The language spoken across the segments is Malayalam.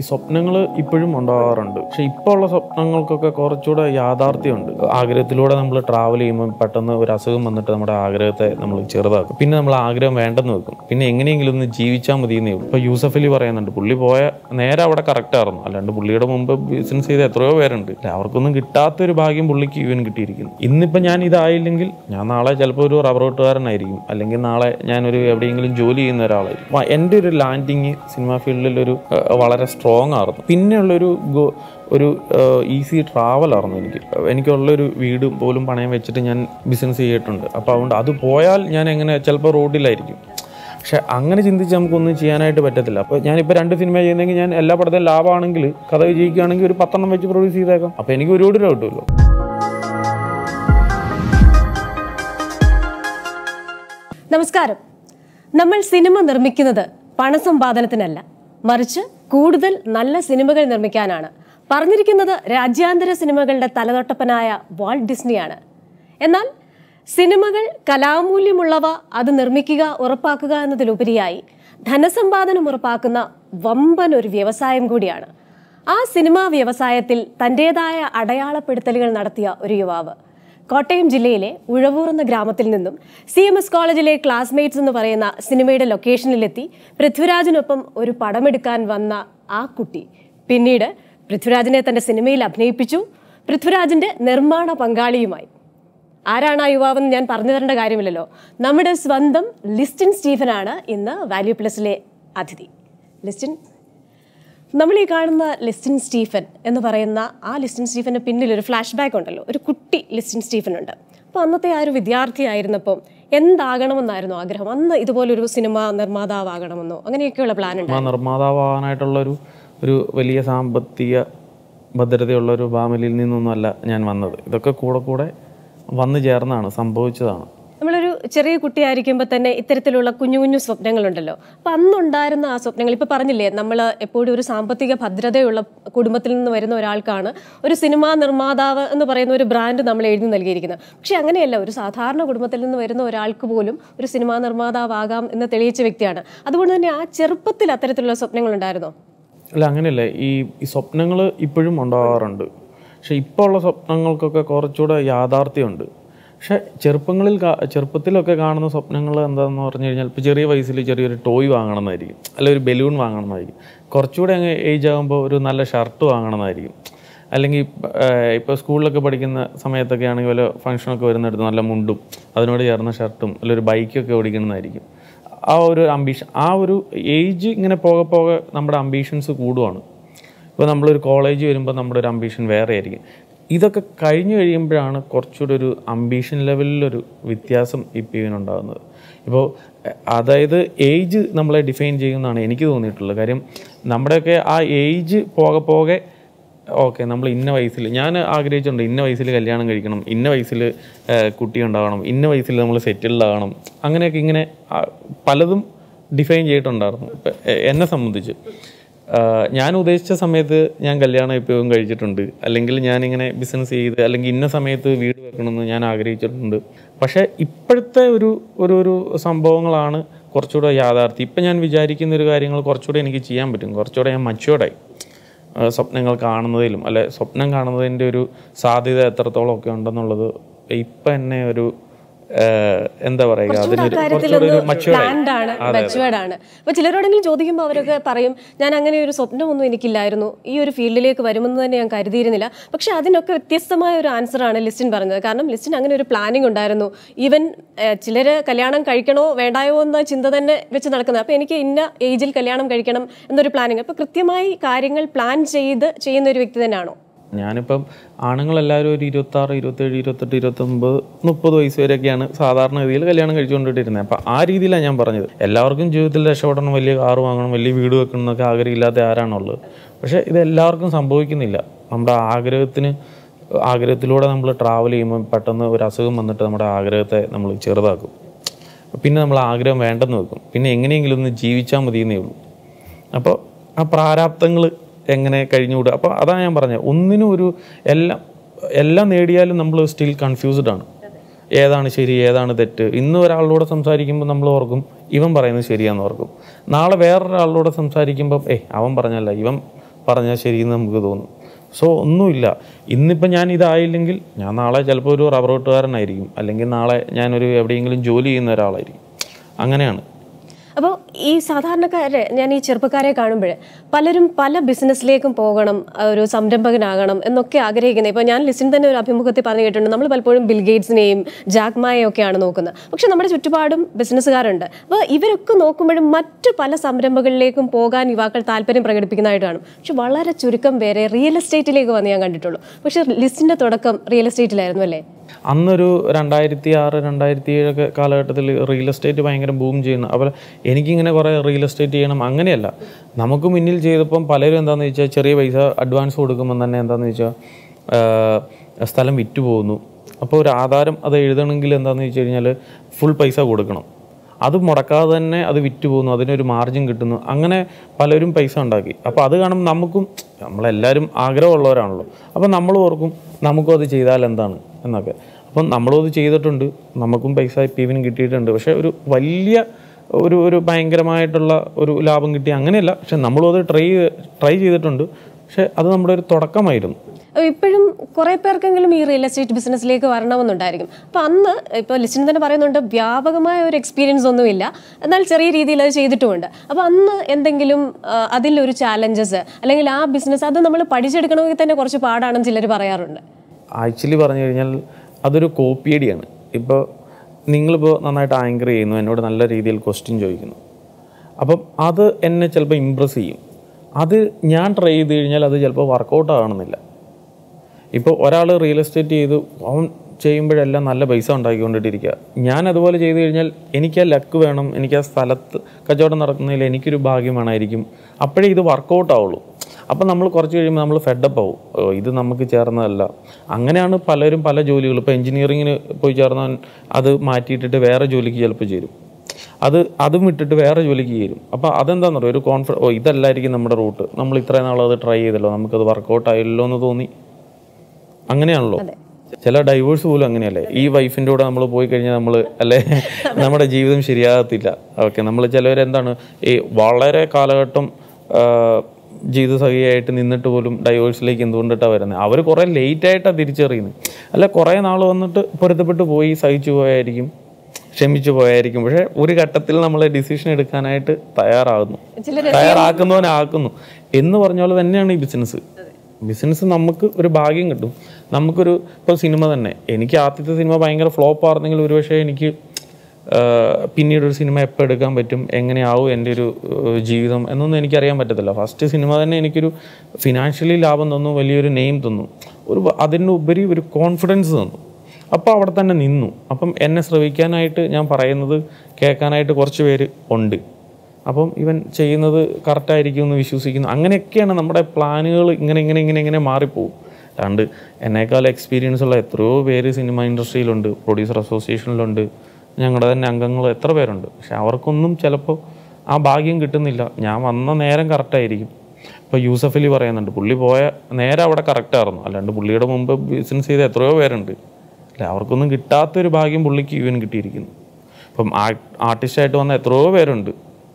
ഈ സ്വപ്നങ്ങൾ ഇപ്പോഴും ഉണ്ടാകാറുണ്ട് പക്ഷെ ഇപ്പോൾ ഉള്ള സ്വപ്നങ്ങൾക്കൊക്കെ കുറച്ചുകൂടെ യാഥാർത്ഥ്യമുണ്ട്. ആഗ്രഹത്തിലൂടെ നമ്മൾ ട്രാവൽ ചെയ്യുമ്പോൾ പെട്ടെന്ന് ഒരു അസുഖം വന്നിട്ട് നമ്മുടെ ആഗ്രഹത്തെ നമ്മൾ ചെറുതാക്കും. പിന്നെ നമ്മൾ ആഗ്രഹം വേണ്ടെന്ന് വെക്കും. പിന്നെ എങ്ങനെയെങ്കിലും ഒന്ന് ജീവിച്ചാൽ മതി എന്നേ ഇപ്പോൾ യൂസഫ് അലി പറയുന്നുണ്ട് പുള്ളി പോയ നേരെ അവിടെ കറക്റ്റ് ആയിരുന്നു. അല്ലാണ്ട് പുള്ളിയുടെ മുമ്പ് ബിസിനസ് ചെയ്ത എത്രയോ പേരുണ്ട്. അവർക്കൊന്നും കിട്ടാത്ത ഒരു ഭാഗ്യം പുള്ളിക്ക് ഇവൻ കിട്ടിയിരിക്കുന്നു. ഇന്നിപ്പോൾ ഞാൻ ഇതായില്ലെങ്കിൽ ഞാൻ നാളെ ചിലപ്പോൾ ഒരു റബ്ബർ വെട്ടുകാരനായിരിക്കും അല്ലെങ്കിൽ നാളെ ഞാനൊരു എവിടെയെങ്കിലും ജോലി ചെയ്യുന്ന ഒരാളായിരിക്കും. എന്റെ ഒരു ലാൻഡിങ് സിനിമ ഫീൽഡിൽ ഒരു വളരെ സ്ട്രോങ് ആയിരുന്നു പിന്നെയുള്ളൊരു ഒരു ഈസി ട്രാവൽ ആയിരുന്നു എനിക്ക്. എനിക്കുള്ളൊരു വീട് പോലും പണയം വെച്ചിട്ട് ഞാൻ ബിസിനസ് ചെയ്തിട്ടുണ്ട്. അപ്പോൾ അതുകൊണ്ട് അത് പോയാൽ ഞാൻ എങ്ങനെ ചിലപ്പോൾ റോഡിലായിരിക്കും. പക്ഷെ അങ്ങനെ ചിന്തിച്ച് നമുക്കൊന്നും ചെയ്യാനായിട്ട് പറ്റത്തില്ല. അപ്പോൾ ഞാനിപ്പോൾ രണ്ട് സിനിമ ചെയ്യുന്നെങ്കിൽ ഞാൻ എല്ലാ പടത്തിലും ലാഭമാണെങ്കിൽ കഥ വിജയിക്കുകയാണെങ്കിൽ ഒരു പത്തെണ്ണം വെച്ച് പ്രൊഡ്യൂസ് ചെയ്തേക്കാം. അപ്പോൾ എനിക്ക് ഒരുപാട് രൂപ കിട്ടുമല്ലോ. നമസ്കാരം. നമ്മൾ സിനിമ നിർമ്മിക്കുന്നത് പണസമ്പാദനത്തിനല്ല. മറിച്ച് കൂടുതൽ നല്ല സിനിമകൾ നിർമ്മിക്കാനാണ്. പറഞ്ഞിരിക്കുന്നത് രാജ്യാന്തര സിനിമകളുടെ തലതൊട്ടപ്പനായ വാൾട്ട് ഡിസ്നിയാണ്. എന്നാൽ സിനിമകൾ കലാമൂല്യമുള്ളവ അത് നിർമ്മിക്കുക ഉറപ്പാക്കുക എന്നതിലുപരിയായി ധനസമ്പാദനം ഉറപ്പാക്കുന്ന വമ്പൻ ഒരു വ്യവസായം കൂടിയാണ്. ആ സിനിമാ വ്യവസായത്തിൽ തന്റെതായ അടയാളപ്പെടുത്തലുകൾ നടത്തിയ ഒരു യുവാവ്. കോട്ടയം ജില്ലയിലെ ഉഴവൂർ എന്ന ഗ്രാമത്തിൽ നിന്നും സി എം എസ് കോളേജിലെ ക്ലാസ്മേറ്റ്സ് എന്ന് പറയുന്ന സിനിമയുടെ ലൊക്കേഷനിലെത്തി പൃഥ്വിരാജിനൊപ്പം ഒരു പടമെടുക്കാൻ വന്ന ആ കുട്ടി. പിന്നീട് പൃഥ്വിരാജിനെ തന്റെ സിനിമയിൽ അഭിനയിപ്പിച്ചു. പൃഥ്വിരാജിന്റെ നിർമ്മാണ പങ്കാളിയുമായി. ആരാണ് ആ യുവാവെന്ന് ഞാൻ പറഞ്ഞു തരേണ്ട കാര്യമില്ലല്ലോ. നമ്മുടെ സ്വന്തം ലിസ്റ്റിൻ സ്റ്റീഫനാണ് ഇന്ന് വാല്യൂ പ്ലസിലെ അതിഥി. ലിസ്റ്റിൻ നമ്മൾ ഈ കാണുന്ന ലിസ്റ്റിൻ സ്റ്റീഫൻ എന്ന് പറയുന്ന ആ ലിസ്റ്റിൻ സ്റ്റീഫന് പിന്നിൽ ഒരു ഫ്ലാഷ് ബാക്ക് ഉണ്ടല്ലോ. ഒരു കുട്ടി ലിസ്റ്റിൻ സ്റ്റീഫൻ ഉണ്ട് അപ്പോൾ അന്നത്തെ ആ ഒരു വിദ്യാർത്ഥിയായിരുന്നപ്പോൾ എന്താകണമെന്നായിരുന്നു ആഗ്രഹം? അന്ന് ഇതുപോലൊരു സിനിമ നിർമ്മാതാവാകണമെന്നോ അങ്ങനെയൊക്കെയുള്ള പ്ലാൻ ഉണ്ട് നിർമ്മാതാവാകാനായിട്ടുള്ള ഒരു ഒരു വലിയ സാമ്പത്തിക ഭദ്രതയുള്ള ഒരു ഫാമിലിയിൽ നിന്നൊന്നുമല്ല ഞാൻ വന്നത്. ഇതൊക്കെ കൂടെ കൂടെ വന്നു ചേർന്നാണ് സംഭവിച്ചതാണ്. നമ്മളൊരു ചെറിയ കുട്ടിയായിരിക്കുമ്പോൾ തന്നെ ഇത്തരത്തിലുള്ള കുഞ്ഞു കുഞ്ഞു സ്വപ്നങ്ങളുണ്ടല്ലോ. അപ്പം അന്നുണ്ടായിരുന്ന ആ സ്വപ്നങ്ങൾ ഇപ്പോൾ പറഞ്ഞില്ലേ നമ്മൾ എപ്പോഴും ഒരു സാമ്പത്തിക ഭദ്രതയുള്ള കുടുംബത്തിൽ നിന്ന് വരുന്ന ഒരാൾക്കാണ് ഒരു സിനിമാ നിർമ്മാതാവ് എന്ന് പറയുന്ന ഒരു ബ്രാൻഡ് നമ്മൾ എഴുതി നൽകിയിരിക്കുന്നത്. പക്ഷെ അങ്ങനെയല്ല ഒരു സാധാരണ കുടുംബത്തിൽ നിന്ന് വരുന്ന ഒരാൾക്ക് പോലും ഒരു സിനിമാ നിർമ്മാതാവാകാം എന്ന് തെളിയിച്ച വ്യക്തിയാണ്. അതുകൊണ്ട് തന്നെ ആ ചെറുപ്പത്തിൽ അത്തരത്തിലുള്ള സ്വപ്നങ്ങൾ ഉണ്ടായിരുന്നോ അല്ല അങ്ങനെയല്ല. ഈ ഈ സ്വപ്നങ്ങൾ ഇപ്പോഴും ഉണ്ടാകാറുണ്ട് പക്ഷെ ഇപ്പോൾ ഉള്ള സ്വപ്നങ്ങൾക്കൊക്കെ കുറച്ചുകൂടെ യാഥാർത്ഥ്യമുണ്ട്. പക്ഷെ ചെറുപ്പങ്ങളിൽ ചെറുപ്പത്തിലൊക്കെ കാണുന്ന സ്വപ്നങ്ങൾ എന്താണെന്ന് പറഞ്ഞു കഴിഞ്ഞാൽ ഇപ്പോൾ ചെറിയ വയസ്സിൽ ചെറിയൊരു ടോയ് വാങ്ങണമെന്നായിരിക്കും. അല്ലെങ്കിൽ ഒരു ബലൂൺ വാങ്ങണമെന്നായിരിക്കും. കുറച്ചുകൂടെ അങ്ങ് ഏജ് ആകുമ്പോൾ ഒരു നല്ല ഷർട്ട് വാങ്ങണമെന്നായിരിക്കും. അല്ലെങ്കിൽ ഇപ്പോൾ സ്കൂളിലൊക്കെ പഠിക്കുന്ന സമയത്തൊക്കെ ആണെങ്കിൽ വല്ല ഫംഗ്ഷനൊക്കെ വരുന്നിടത്ത് നല്ല മുണ്ടും അതിനോട് ചേർന്ന ഷർട്ടും അല്ലെങ്കിൽ ഒരു ബൈക്കൊക്കെ ഓടിക്കണമെന്നായിരിക്കും. ആ ഒരു അംബീഷൻ ആ ഒരു ഏജ് ഇങ്ങനെ പോകെ പോകെ നമ്മുടെ അംബീഷൻസ് കൂടുവാണ്. ഇപ്പോൾ നമ്മളൊരു കോളേജ് വരുമ്പോൾ നമ്മുടെ ഒരു അംബീഷൻ വേറെ ആയിരിക്കും ഇതൊക്കെ കഴിഞ്ഞു കഴിയുമ്പോഴാണ് കുറച്ചുകൂടി ഒരു അംബീഷൻ ലെവലിലൊരു വ്യത്യാസം ഈ ഇതിനുണ്ടാകുന്നത് ഇപ്പോൾ അതായത് ഏജ് നമ്മളെ ഡിഫൈൻ ചെയ്യുമെന്നാണ് എനിക്ക് തോന്നിയിട്ടുള്ളത്. കാര്യം നമ്മുടെയൊക്കെ ആ ഏജ് പോകെ പോകെ ഓക്കെ നമ്മൾ ഇന്ന വയസ്സിൽ ഞാൻ ആഗ്രഹിച്ചിട്ടുണ്ട് ഇന്ന വയസ്സിൽ കല്യാണം കഴിക്കണം ഇന്ന വയസ്സിൽ കുട്ടി ഉണ്ടാകണം ഇന്ന വയസ്സിൽ നമ്മൾ സെറ്റിൽഡ് ആകണം. അങ്ങനെയൊക്കെ ഇങ്ങനെ പലതും ഡിഫൈൻ ചെയ്തിട്ടുണ്ടായിരുന്നു. എന്നെ സംബന്ധിച്ച്. ഞാൻ ഉദ്ദേശിച്ച സമയത്ത് ഞാൻ കല്യാണം എപ്പോഴും കഴിച്ചിട്ടുണ്ട്. അല്ലെങ്കിൽ ഞാനിങ്ങനെ ബിസിനസ് ചെയ്ത് അല്ലെങ്കിൽ ഇന്ന സമയത്ത് വീട് വെക്കണമെന്ന് ഞാൻ ആഗ്രഹിച്ചിട്ടുണ്ട്. പക്ഷേ ഇപ്പോഴത്തെ ഒരു ഒരു ഒരു സംഭവങ്ങളാണ് കുറച്ചുകൂടെ യാഥാർത്ഥ്യം. ഇപ്പം ഞാൻ വിചാരിക്കുന്ന ഒരു കാര്യങ്ങൾ കുറച്ചുകൂടെ എനിക്ക് ചെയ്യാൻ പറ്റും. കുറച്ചുകൂടെ ഞാൻ മച്ചുവേർഡായി സ്വപ്നങ്ങൾ കാണുന്നതിലും അല്ലെ സ്വപ്നം കാണുന്നതിന്റെ ഒരു സാധ്യത എത്രത്തോളം ഒക്കെ ഉണ്ടെന്നുള്ളത് ഇപ്പം എന്നെ ഒരു എന്താ പറയുക ആണ് അപ്പൊ ചിലരോടെങ്കിലും ചോദിക്കുമ്പോൾ അവരൊക്കെ പറയും ഞാൻ അങ്ങനെ ഒരു സ്വപ്നമൊന്നും എനിക്കില്ലായിരുന്നു. ഈ ഒരു ഫീൽഡിലേക്ക് വരുമെന്ന് തന്നെ ഞാൻ കരുതിയിരുന്നില്ല. പക്ഷെ അതിനൊക്കെ വ്യത്യസ്തമായ ഒരു ആൻസർ ആണ് ലിസ്റ്റിൻ പറഞ്ഞത്. കാരണം ലിസ്റ്റിൻ അങ്ങനെ ഒരു പ്ലാനിങ് ഉണ്ടായിരുന്നു. ഈവൻ ചിലര് കല്യാണം കഴിക്കണോ വേണ്ടായോ എന്ന ചിന്ത തന്നെ വെച്ച് നടക്കുന്നത്. അപ്പൊ എനിക്ക് ഇന്ന ഏജിൽ കല്യാണം കഴിക്കണം എന്നൊരു പ്ലാനിങ് അപ്പൊ കൃത്യമായി കാര്യങ്ങൾ പ്ലാൻ ചെയ്ത് ചെയ്യുന്ന ഒരു വ്യക്തി തന്നെയാണോ? ഞാനിപ്പം ആണുങ്ങളെല്ലാവരും ഒരു ഇരുപത്താറ് ഇരുപത്തേഴ് ഇരുപത്തെട്ട് ഇരുപത്തൊമ്പത് മുപ്പത് വയസ്സ് വരെയൊക്കെയാണ് സാധാരണ രീതിയിൽ കല്യാണം കഴിച്ചുകൊണ്ടിട്ടിരുന്നത്. അപ്പം ആ രീതിയിലാണ് ഞാൻ പറഞ്ഞത്. എല്ലാവർക്കും ജീവിതത്തിൽ രക്ഷപ്പെടണം വലിയ കാർ വാങ്ങണം വലിയ വീട് വെക്കണം എന്നൊക്കെ ആഗ്രഹമില്ലാത്ത ആരാണുള്ളത്. പക്ഷേ ഇത് എല്ലാവർക്കും സംഭവിക്കുന്നില്ല. നമ്മുടെ ആഗ്രഹത്തിന് ആഗ്രഹത്തിലൂടെ നമ്മൾ ട്രാവൽ ചെയ്യുമ്പോൾ പെട്ടെന്ന് ഒരു അസുഖം വന്നിട്ട് നമ്മുടെ ആഗ്രഹത്തെ നമ്മൾ ചെറുതാക്കും. പിന്നെ നമ്മൾ ആഗ്രഹം വേണ്ടെന്ന് വെക്കും. പിന്നെ എങ്ങനെയെങ്കിലും ഒന്ന് ജീവിച്ചാൽ മതിയെന്നേ ഉള്ളൂ. അപ്പോൾ ആ പ്രാരാബ്ദങ്ങൾ എങ്ങനെ കഴിഞ്ഞുകൂടുക അപ്പോൾ അതാണ് ഞാൻ പറഞ്ഞത്. ഒന്നിനും ഒരു എല്ലാം എല്ലാം നേടിയാലും നമ്മൾ സ്റ്റിൽ കൺഫ്യൂസ്ഡ് ആണ്. ഏതാണ് ശരി ഏതാണ് തെറ്റ്. ഇന്ന് ഒരാളോട് സംസാരിക്കുമ്പോൾ നമ്മൾ ഓർക്കും ഇവൻ പറയുന്നത് ശരിയാന്ന് ഓർക്കും. നാളെ വേറൊരാളോട് സംസാരിക്കുമ്പം ഏ അവൻ പറഞ്ഞല്ല ഇവൻ പറഞ്ഞാൽ ശരിയെന്ന് നമുക്ക് തോന്നും. സോ ഒന്നുമില്ല. ഇന്നിപ്പോൾ ഞാൻ ഇതായില്ലെങ്കിൽ ഞാൻ നാളെ ചിലപ്പോൾ ഒരു റബ്ബർ വെട്ടുകാരനായിരിക്കും. അല്ലെങ്കിൽ നാളെ ഞാനൊരു എവിടെയെങ്കിലും ജോലി ചെയ്യുന്ന ഒരാളായിരിക്കും. അങ്ങനെയാണ്. അപ്പോൾ ഈ സാധാരണക്കാരെ ഞാൻ ഈ ചെറുപ്പക്കാരെ കാണുമ്പോൾ പലരും പല ബിസിനസ്സിലേക്കും പോകണം ഒരു സംരംഭകനാകണം എന്നൊക്കെ ആഗ്രഹിക്കുന്നത്. ഇപ്പോൾ ഞാൻ ലിസ്റ്റിൻ തന്നെ ഒരു അഭിമുഖത്തിൽ പറഞ്ഞു കേട്ടിട്ടുണ്ട്. നമ്മൾ പലപ്പോഴും ബിൽഗേറ്റ്സിനെയും ജാക്മായെയും ഒക്കെയാണ് നോക്കുന്നത്. പക്ഷെ നമ്മുടെ ചുറ്റുപാടും ബിസിനസ്സുകാരുണ്ട്. അപ്പോൾ ഇവരൊക്കെ നോക്കുമ്പോഴും മറ്റു പല സംരംഭങ്ങളിലേക്കും പോകാൻ യുവാക്കൾ താല്പര്യം പ്രകടിപ്പിക്കുന്നതായിട്ട് കാണും. പക്ഷെ വളരെ ചുരുക്കം പേരെ റിയൽ എസ്റ്റേറ്റിലേക്ക് വന്ന് ഞാൻ കണ്ടിട്ടുള്ളൂ. പക്ഷെ ലിസ്റ്റിന്റെ തുടക്കം റിയൽ എസ്റ്റേറ്റിലായിരുന്നു അല്ലേ? അന്നൊരു രണ്ടായിരത്തി ആറ് രണ്ടായിരത്തി ഏഴൊക്കെ കാലഘട്ടത്തിൽ റിയൽ എസ്റ്റേറ്റ് ഭയങ്കര ബൂം ചെയ്യുന്നു. അപ്പോൾ എനിക്കിങ്ങനെ കുറേ റിയൽ എസ്റ്റേറ്റ് ചെയ്യണം അങ്ങനെയല്ല. നമുക്ക് മുന്നിൽ ചെയ്തപ്പം പലരും എന്താണെന്ന് വെച്ചാൽ ചെറിയ പൈസ അഡ്വാൻസ് കൊടുക്കുമ്പോൾ തന്നെ എന്താണെന്ന് വെച്ചാൽ സ്ഥലം വിറ്റ് പോകുന്നു. അപ്പോൾ ഒരു ആധാരം അത് എഴുതണമെങ്കിൽ എന്താണെന്ന് വെച്ച് കഴിഞ്ഞാൽ ഫുൾ പൈസ കൊടുക്കണം. അത് മുടക്കാതെ തന്നെ അത് വിറ്റ് പോകുന്നു അതിനൊരു മാർജിൻ കിട്ടുന്നു. അങ്ങനെ പലരും പൈസ ഉണ്ടാക്കി. അപ്പോൾ അത് കാണുമ്പോൾ നമുക്കും നമ്മളെല്ലാവരും ആഗ്രഹമുള്ളവരാണല്ലോ. അപ്പോൾ നമ്മൾ ഓർക്കും നമുക്കും അത് ചെയ്താൽ എന്താണ്? എന്നൊക്കെ. അപ്പം നമ്മളും അത് ചെയ്തിട്ടുണ്ട്. നമുക്കും പൈസ ഇപ്പം ഇവനും കിട്ടിയിട്ടുണ്ട്. പക്ഷേ ഒരു വലിയ ഒരു ഒരു ഭയങ്കരമായിട്ടുള്ള ഒരു ലാഭം കിട്ടി. അങ്ങനെയല്ല. പക്ഷെ നമ്മളും അത് ട്രൈ ട്രൈ ചെയ്തിട്ടുണ്ട്. പക്ഷെ അത് നമ്മുടെ ഒരു തുടക്കമായിരുന്നു. ഇപ്പോഴും കുറെ പേർക്കെങ്കിലും ഈ റിയൽ എസ്റ്റേറ്റ് ബിസിനസ്സിലേക്ക് വരണമെന്നുണ്ടായിരിക്കും. അപ്പൊ അന്ന് ഇപ്പോൾ ലിസ്റ്റിന് തന്നെ പറയുന്നുണ്ട് വ്യാപകമായ ഒരു എക്സ്പീരിയൻസ് ഒന്നുമില്ല. എന്നാൽ ചെറിയ രീതിയിൽ അത് ചെയ്തിട്ടുമുണ്ട്. അപ്പൊ അന്ന് എന്തെങ്കിലും അതിലൊരു ചാലഞ്ചസ് അല്ലെങ്കിൽ ആ ബിസിനസ് അത് നമ്മൾ പഠിച്ചെടുക്കണമെങ്കിൽ തന്നെ കുറച്ച് പാടാണെന്ന് ചിലർ പറയാറുണ്ട്. ആക്ച്വലി പറഞ്ഞു കഴിഞ്ഞാൽ അതൊരു കോപ്പിയടിയാണ്. ഇപ്പോൾ നിങ്ങളിപ്പോൾ നന്നായിട്ട് ആങ്കർ ചെയ്യുന്നു എന്നോട് നല്ല രീതിയിൽ ക്വസ്റ്റ്യൻ ചോദിക്കുന്നു. അപ്പം അത് എന്നെ ചിലപ്പോൾ ഇമ്പ്രസ് ചെയ്യും. അത് ഞാൻ ട്രൈ ചെയ്ത് കഴിഞ്ഞാൽ അത് ചിലപ്പോൾ വർക്കൗട്ട് ആകണമെന്നില്ല ഇപ്പോൾ ഒരാൾ റിയൽ എസ്റ്റേറ്റ് ചെയ്ത് അവൻ ചെയ്യുമ്പോഴെല്ലാം നല്ല പൈസ ഉണ്ടാക്കിക്കൊണ്ടിട്ടിരിക്കുക. ഞാൻ അതുപോലെ ചെയ്തു കഴിഞ്ഞാൽ എനിക്ക് ആ ലക്ക് വേണം എനിക്ക് ആ സ്ഥലത്ത് കച്ചവടം നടക്കുന്നതിൽ എനിക്കൊരു ഭാഗ്യം വേണമായിരിക്കും. അപ്പോഴേ ഇത് വർക്കൗട്ട് ആവുള്ളൂ. അപ്പം നമ്മൾ കുറച്ച് കഴിയുമ്പോൾ നമ്മൾ ഫെഡപ്പ് ആവും. ഇത് നമുക്ക് ചേർന്നതല്ല. അങ്ങനെയാണ് പലരും പല ജോലികൾ ഇപ്പോൾ എഞ്ചിനീയറിങ്ങിന് പോയി ചേർന്നാൽ അത് മാറ്റിയിട്ടിട്ട് വേറെ ജോലിക്ക് ചിലപ്പോൾ ചേരും. അത് അതും വിട്ടിട്ട് വേറെ ജോലിക്ക് ചേരും. അപ്പോൾ അതെന്താണെന്ന് പറയുക ഒരു കോൺഫിഡ ഓ ഇതല്ലായിരിക്കും നമ്മുടെ റൂട്ട് നമ്മൾ ഇത്രയും അത് ട്രൈ ചെയ്തല്ലോ. നമുക്കത് വർക്കൗട്ട് ആയില്ലോ എന്ന് തോന്നി. അങ്ങനെയാണല്ലോ. ചില ഡൈവേഴ്സ് പോലും അങ്ങനെയല്ലേ? ഈ വൈഫിന്റെ കൂടെ നമ്മൾ പോയി കഴിഞ്ഞാൽ നമ്മൾ അല്ലേ? നമ്മുടെ ജീവിതം ശരിയാകത്തില്ല. ഓക്കെ നമ്മൾ ചിലവരെന്താണ്? ഈ വളരെ കാലഘട്ടം ആ, ജീവിത സഖിയായിട്ട് നിന്നിട്ട് പോലും ഡൈവേഴ്സിലേക്ക് എന്തുകൊണ്ടിട്ടാണ് വരുന്നത് അവർ കുറേ ലേറ്റായിട്ടാണ് തിരിച്ചറിയുന്നത് അല്ല കുറേ നാൾ വന്നിട്ട് പൊരുത്തപ്പെട്ട് പോയി സഹിച്ചു പോയായിരിക്കും ക്ഷമിച്ചു പോയായിരിക്കും. പക്ഷേ ഒരു ഘട്ടത്തിൽ നമ്മൾ ഡിസിഷൻ എടുക്കാനായിട്ട് തയ്യാറാകുന്നു. തയ്യാറാക്കുന്നവനാക്കുന്നു എന്ന് പറഞ്ഞ പോലെ തന്നെയാണ് ഈ ബിസിനസ് ബിസിനസ് നമുക്ക് ഒരു ഭാഗ്യം കിട്ടും. നമുക്കൊരു ഇപ്പോൾ സിനിമ തന്നെ. എനിക്ക് ആദ്യത്തെ സിനിമ ഭയങ്കര ഫ്ലോപ്പ് ആയിരുന്നെങ്കിൽ ഒരുപക്ഷെ എനിക്ക് പിന്നീട് ഒരു സിനിമ എപ്പോൾ എടുക്കാൻ പറ്റും എങ്ങനെയാവും എന്റെ ഒരു ജീവിതം എന്നൊന്നും എനിക്കറിയാൻ പറ്റത്തില്ല. ഫസ്റ്റ് സിനിമ തന്നെ എനിക്കൊരു ഫിനാൻഷ്യലി ലാഭം തന്നു വലിയൊരു നെയിം തന്നു. ഒരു അതിനുപരി ഒരു കോൺഫിഡൻസ് തന്നു. അപ്പോൾ അവിടെ തന്നെ നിന്നു. അപ്പം എന്നെ ശ്രവിക്കാനായിട്ട് ഞാൻ പറയുന്നത് കേൾക്കാനായിട്ട് കുറച്ച് പേര് ഉണ്ട്. അപ്പം ഇവൻ ചെയ്യുന്നത് കറക്റ്റായിരിക്കും എന്ന് വിശ്വസിക്കുന്നു. അങ്ങനെയൊക്കെയാണ് നമ്മുടെ പ്ലാനുകൾ ഇങ്ങനെ ഇങ്ങനെ ഇങ്ങനെ ഇങ്ങനെ മാറിപ്പോവും. അല്ലാണ്ട് എന്നേക്കാൾ എക്സ്പീരിയൻസ് ഉള്ള എത്രയോ പേര് സിനിമ ഇൻഡസ്ട്രിയിലുണ്ട് പ്രൊഡ്യൂസർ അസോസിയേഷനിലുണ്ട് ഞങ്ങളുടെ തന്നെ അംഗങ്ങൾ എത്ര പേരുണ്ട്? പക്ഷെ അവർക്കൊന്നും ചിലപ്പോൾ ആ ഭാഗ്യം കിട്ടുന്നില്ല. ഞാൻ വന്ന നേരം കറക്റ്റായിരിക്കും ഇപ്പോൾ യൂസഫ് അലി പറയുന്നുണ്ട് പുള്ളി പോയ നേരെ അവിടെ കറക്റ്റായിരുന്നു അല്ലാണ്ട് പുള്ളിയുടെ മുമ്പ് ബിസിനസ് ചെയ്ത എത്രയോ പേരുണ്ട്. അല്ല അവർക്കൊന്നും കിട്ടാത്തൊരു ഭാഗ്യം പുള്ളിക്ക് ഇവൻ കിട്ടിയിരിക്കുന്നു. ഇപ്പം ആർട്ടിസ്റ്റായിട്ട് വന്ന എത്രയോ പേരുണ്ട്.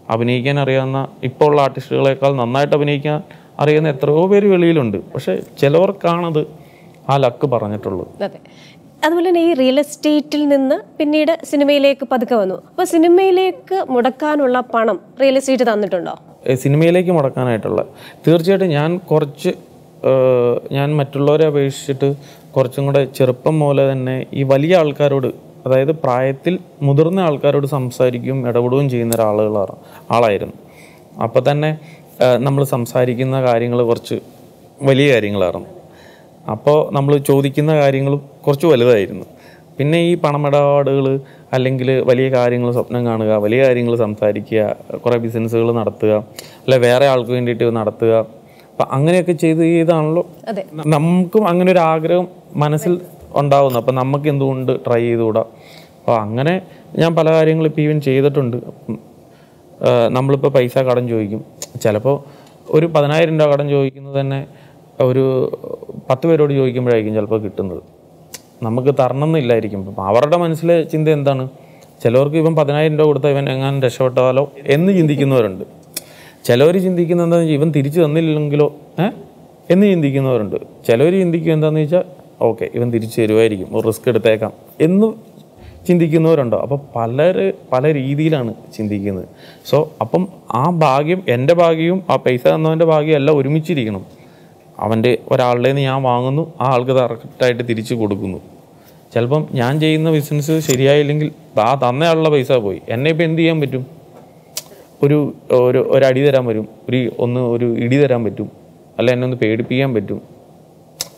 അഭിനയിക്കാൻ അറിയാവുന്ന ഇപ്പോൾ ഉള്ള ആർട്ടിസ്റ്റുകളെക്കാൾ നന്നായിട്ട് അഭിനയിക്കാൻ അറിയുന്ന എത്രയോ പേര് വെളിയിലുണ്ട്. പക്ഷേ ചിലവർക്കാണത് ആ ലക്ക് പറഞ്ഞിട്ടുള്ളൂ അതുപോലെ തന്നെ ഈ റിയൽ എസ്റ്റേറ്റിൽ നിന്ന് പിന്നീട് സിനിമയിലേക്ക് പതുക്കെ വന്നു. അപ്പോൾ സിനിമയിലേക്ക് മുടക്കാനുള്ള പണം റിയൽ എസ്റ്റേറ്റ് തന്നിട്ടുണ്ടോ? സിനിമയിലേക്ക് മുടക്കാനായിട്ടുള്ള. തീർച്ചയായിട്ടും ഞാൻ കുറച്ച് ഞാൻ മറ്റുള്ളവരെ അപേക്ഷിച്ചിട്ട് കുറച്ചും കൂടെ ചെറുപ്പം പോലെ തന്നെ ഈ വലിയ ആൾക്കാരോട് അതായത് പ്രായത്തിൽ മുതിർന്ന ആൾക്കാരോട് സംസാരിക്കുകയും ഇടപെടുകയും ചെയ്യുന്ന ഒരാളുകളാണ് ആളായിരുന്നു. അപ്പോൾ തന്നെ നമ്മൾ സംസാരിക്കുന്ന കാര്യങ്ങൾ കുറച്ച് വലിയ കാര്യങ്ങളായിരുന്നു. അപ്പോൾ നമ്മൾ ചോദിക്കുന്ന കാര്യങ്ങളും കുറച്ച് വലുതായിരുന്നു. പിന്നെ ഈ പണമിടപാടുകൾ അല്ലെങ്കിൽ വലിയ കാര്യങ്ങൾ സ്വപ്നം കാണുക വലിയ കാര്യങ്ങൾ സംസാരിക്കുക കുറേ ബിസിനസ്സുകൾ നടത്തുക അല്ലെ വേറെ ആൾക്ക് വേണ്ടിയിട്ട് നടത്തുക. അപ്പം അങ്ങനെയൊക്കെ ചെയ്ത് ചെയ്താണല്ലോ നമുക്കും അങ്ങനെ ഒരു ആഗ്രഹം മനസ്സിൽ ഉണ്ടാവുന്നു. അപ്പം നമുക്ക് എന്തുകൊണ്ട് ട്രൈ ചെയ്തുകൂടാ? അപ്പോൾ അങ്ങനെ ഞാൻ പല കാര്യങ്ങളും ഇപ്പോൾ ഈവൻ ചെയ്തിട്ടുണ്ട്. നമ്മളിപ്പോൾ പൈസ കടം ചോദിക്കും. ചിലപ്പോൾ ഒരു പതിനായിരം രൂപ കടം ചോദിക്കുന്നത് തന്നെ ഒരു പത്ത് പേരോട് ചോദിക്കുമ്പോഴായിരിക്കും ചിലപ്പോൾ കിട്ടുന്നത്. നമുക്ക് തരണം എന്നില്ലായിരിക്കും അവരുടെ മനസ്സിലെ ചിന്ത എന്താണ്? ചിലവർക്ക് ഇവൻ പതിനായിരം രൂപ കൊടുത്താൽ ഇവൻ എങ്ങാനും രക്ഷപ്പെട്ടാലോ എന്ന് ചിന്തിക്കുന്നവരുണ്ട്. ചിലവർ ചിന്തിക്കുന്ന എന്താണെന്ന് വെച്ചാൽ ഇവൻ തിരിച്ചു തന്നില്ലെങ്കിലോ ഏ? എന്ന് ചിന്തിക്കുന്നവരുണ്ട്. ചിലവർ ചിന്തിക്കുക എന്താണെന്ന് വെച്ചാൽ ഓക്കെ ഇവൻ തിരിച്ചു തരുമായിരിക്കും ഒരു റിസ്ക് എടുത്തേക്കാം എന്ന് ചിന്തിക്കുന്നവരുണ്ടോ? അപ്പോൾ പലർ പല രീതിയിലാണ് ചിന്തിക്കുന്നത്. സോ അപ്പം ആ ഭാഗ്യം എന്റെ ഭാഗ്യവും ആ പൈസ തന്നവന്റെ ഭാഗ്യം എല്ലാം ഒരുമിച്ചിരിക്കണം. അവന്റെ ഒരാളുടെ നിന്ന് ഞാൻ വാങ്ങുന്നു ആ ആൾക്ക് കറക്റ്റായിട്ട് തിരിച്ചു കൊടുക്കുന്നു. ചിലപ്പം ഞാൻ ചെയ്യുന്ന ബിസിനസ് ശരിയായില്ലെങ്കിൽ ആ തന്നയാളുടെ പൈസ പോയി. എന്നെ ഇപ്പം എന്ത് ചെയ്യാൻ പറ്റും? ഒരു ഒരു ഒരടി തരാൻ വരും ഒരു ഒന്ന് ഒരു ഇടി തരാൻ പറ്റും. അല്ല എന്നെ ഒന്ന് പേടിപ്പിക്കാൻ പറ്റും.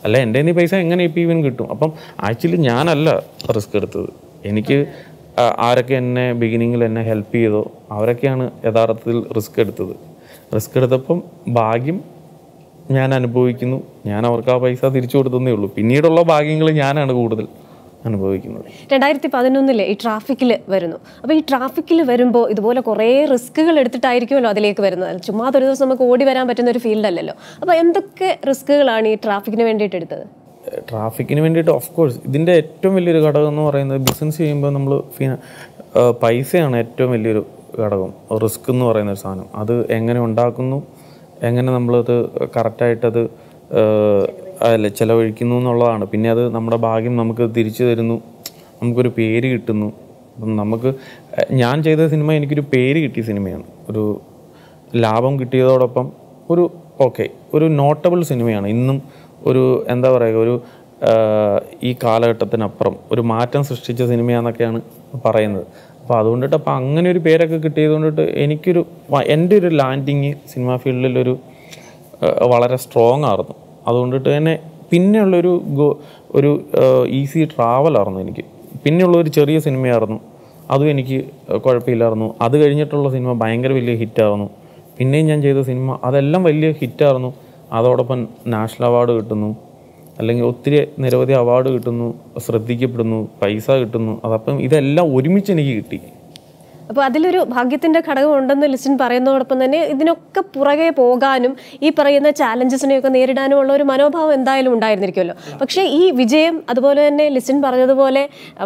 അല്ല എന്റെ നീ പൈസ എങ്ങനെ ഇപ്പം ഇവൻ കിട്ടും? അപ്പം ആക്ച്വലി ഞാനല്ല റിസ്ക് എടുത്തത്. എനിക്ക് ആരൊക്കെ എന്നെ ബിഗിനിങ്ങിൽ എന്നെ ഹെൽപ്പ് ചെയ്തോ അവരൊക്കെയാണ് യഥാർത്ഥത്തിൽ റിസ്ക് എടുത്തത്. റിസ്ക് എടുത്തപ്പം ഭാഗ്യം ഞാൻ അനുഭവിക്കുന്നു. ഞാൻ അവർക്ക് ആ പൈസ തിരിച്ചു കൊടുത്തതേ ഉള്ളൂ. പിന്നീടുള്ള ഭാഗ്യങ്ങൾ ഞാനാണ് കൂടുതൽ അനുഭവിക്കുന്നത്. രണ്ടായിരത്തി പതിനൊന്നിൽ ഈ ട്രാഫിക്കിൽ വരുന്നു. അപ്പോൾ ഈ ട്രാഫിക്കിൽ വരുമ്പോൾ ഇതുപോലെ കുറേ റിസ്കുകൾ എടുത്തിട്ടായിരിക്കുമല്ലോ അതിലേക്ക് വരുന്നത്. ചുമ്മാ ഒരു ദിവസം നമുക്ക് ഓടി വരാൻ പറ്റുന്ന ഒരു ഫീൽഡ് അല്ലല്ലോ. അപ്പോൾ എന്തൊക്കെ റിസ്ക്കുകളാണ് ഈ ട്രാഫിക്കിന് വേണ്ടിയിട്ട് എടുത്തത്? ട്രാഫിക്കിന് വേണ്ടിയിട്ട് ഓഫ് കോഴ്സ് ഇതിന്റെ ഏറ്റവും വലിയൊരു ഘടകം എന്ന് പറയുന്നത് ബിസിനസ് ചെയ്യുമ്പോൾ നമ്മൾ പൈസയാണ് ഏറ്റവും വലിയൊരു ഘടകം. റിസ്ക് എന്ന് പറയുന്ന ഒരു സാധനം. അത് എങ്ങനെ ഉണ്ടാക്കുന്നു? എങ്ങനെ നമ്മളത് കറക്റ്റായിട്ടത് അല്ല ചിലവഴിക്കുന്നു എന്നുള്ളതാണ്. പിന്നെ അത് നമ്മുടെ ഭാഗ്യം നമുക്ക് തിരിച്ചു തരുന്നു. നമുക്കൊരു പേര് കിട്ടുന്നു. അപ്പം നമുക്ക് ഞാൻ ചെയ്ത സിനിമ എനിക്കൊരു പേര് കിട്ടിയ സിനിമയാണ്. ഒരു ലാഭം കിട്ടിയതോടൊപ്പം ഒരു ഓക്കെ ഒരു നോട്ടബിൾ സിനിമയാണ്. ഇന്നും ഒരു എന്താ പറയുക ഒരു ഈ കാലഘട്ടത്തിനപ്പുറം ഒരു മാറ്റം സൃഷ്ടിച്ച സിനിമയാണെന്നൊക്കെയാണ് പറയുന്നത്. അപ്പോൾ അതുകൊണ്ടിട്ട് അപ്പോൾ അങ്ങനെ ഒരു പേരൊക്കെ കിട്ടിയത് കൊണ്ടിട്ട് എനിക്കൊരു എന്റെ ഒരു ലാൻഡിങ് സിനിമ ഫീൽഡിലൊരു വളരെ സ്ട്രോങ് ആയിരുന്നു. അതുകൊണ്ടിട്ട് തന്നെ പിന്നെയുള്ളൊരു ഒരു ഈസി ട്രാവലായിരുന്നു എനിക്ക്. പിന്നെയുള്ള ഒരു ചെറിയ സിനിമയായിരുന്നു. അതും എനിക്ക് കുഴപ്പമില്ലായിരുന്നു. അത് കഴിഞ്ഞിട്ടുള്ള സിനിമ ഭയങ്കര വലിയ ഹിറ്റായിരുന്നു പിന്നെയും ഞാൻ ചെയ്ത സിനിമ അതെല്ലാം വലിയ ഹിറ്റായിരുന്നു അതോടൊപ്പം നാഷണൽ അവാർഡ് കിട്ടുന്നു. അല്ലെങ്കിൽ ഒത്തിരി നിരവധി അവാർഡ് കിട്ടുന്നു ശ്രദ്ധിക്കപ്പെടുന്നു പൈസ കിട്ടുന്നു. അതപ്പം ഇതെല്ലാം ഒരുമിച്ച് എനിക്ക് കിട്ടി. അപ്പോൾ അതിലൊരു ഭാഗ്യത്തിന്റെ ഘടകം ഉണ്ടെന്ന് ലിസ്റ്റിൻ പറയുന്നതോടൊപ്പം തന്നെ ഇതിനൊക്കെ പുറകെ പോകാനും ഈ പറയുന്ന ചാലഞ്ചസിനെയൊക്കെ നേരിടാനും ഉള്ള ഒരു മനോഭാവം എന്തായാലും ഉണ്ടായിരുന്നിരിക്കുമല്ലോ. പക്ഷേ ഈ വിജയം അതുപോലെ തന്നെ ലിസ്റ്റിൻ പറഞ്ഞതുപോലെ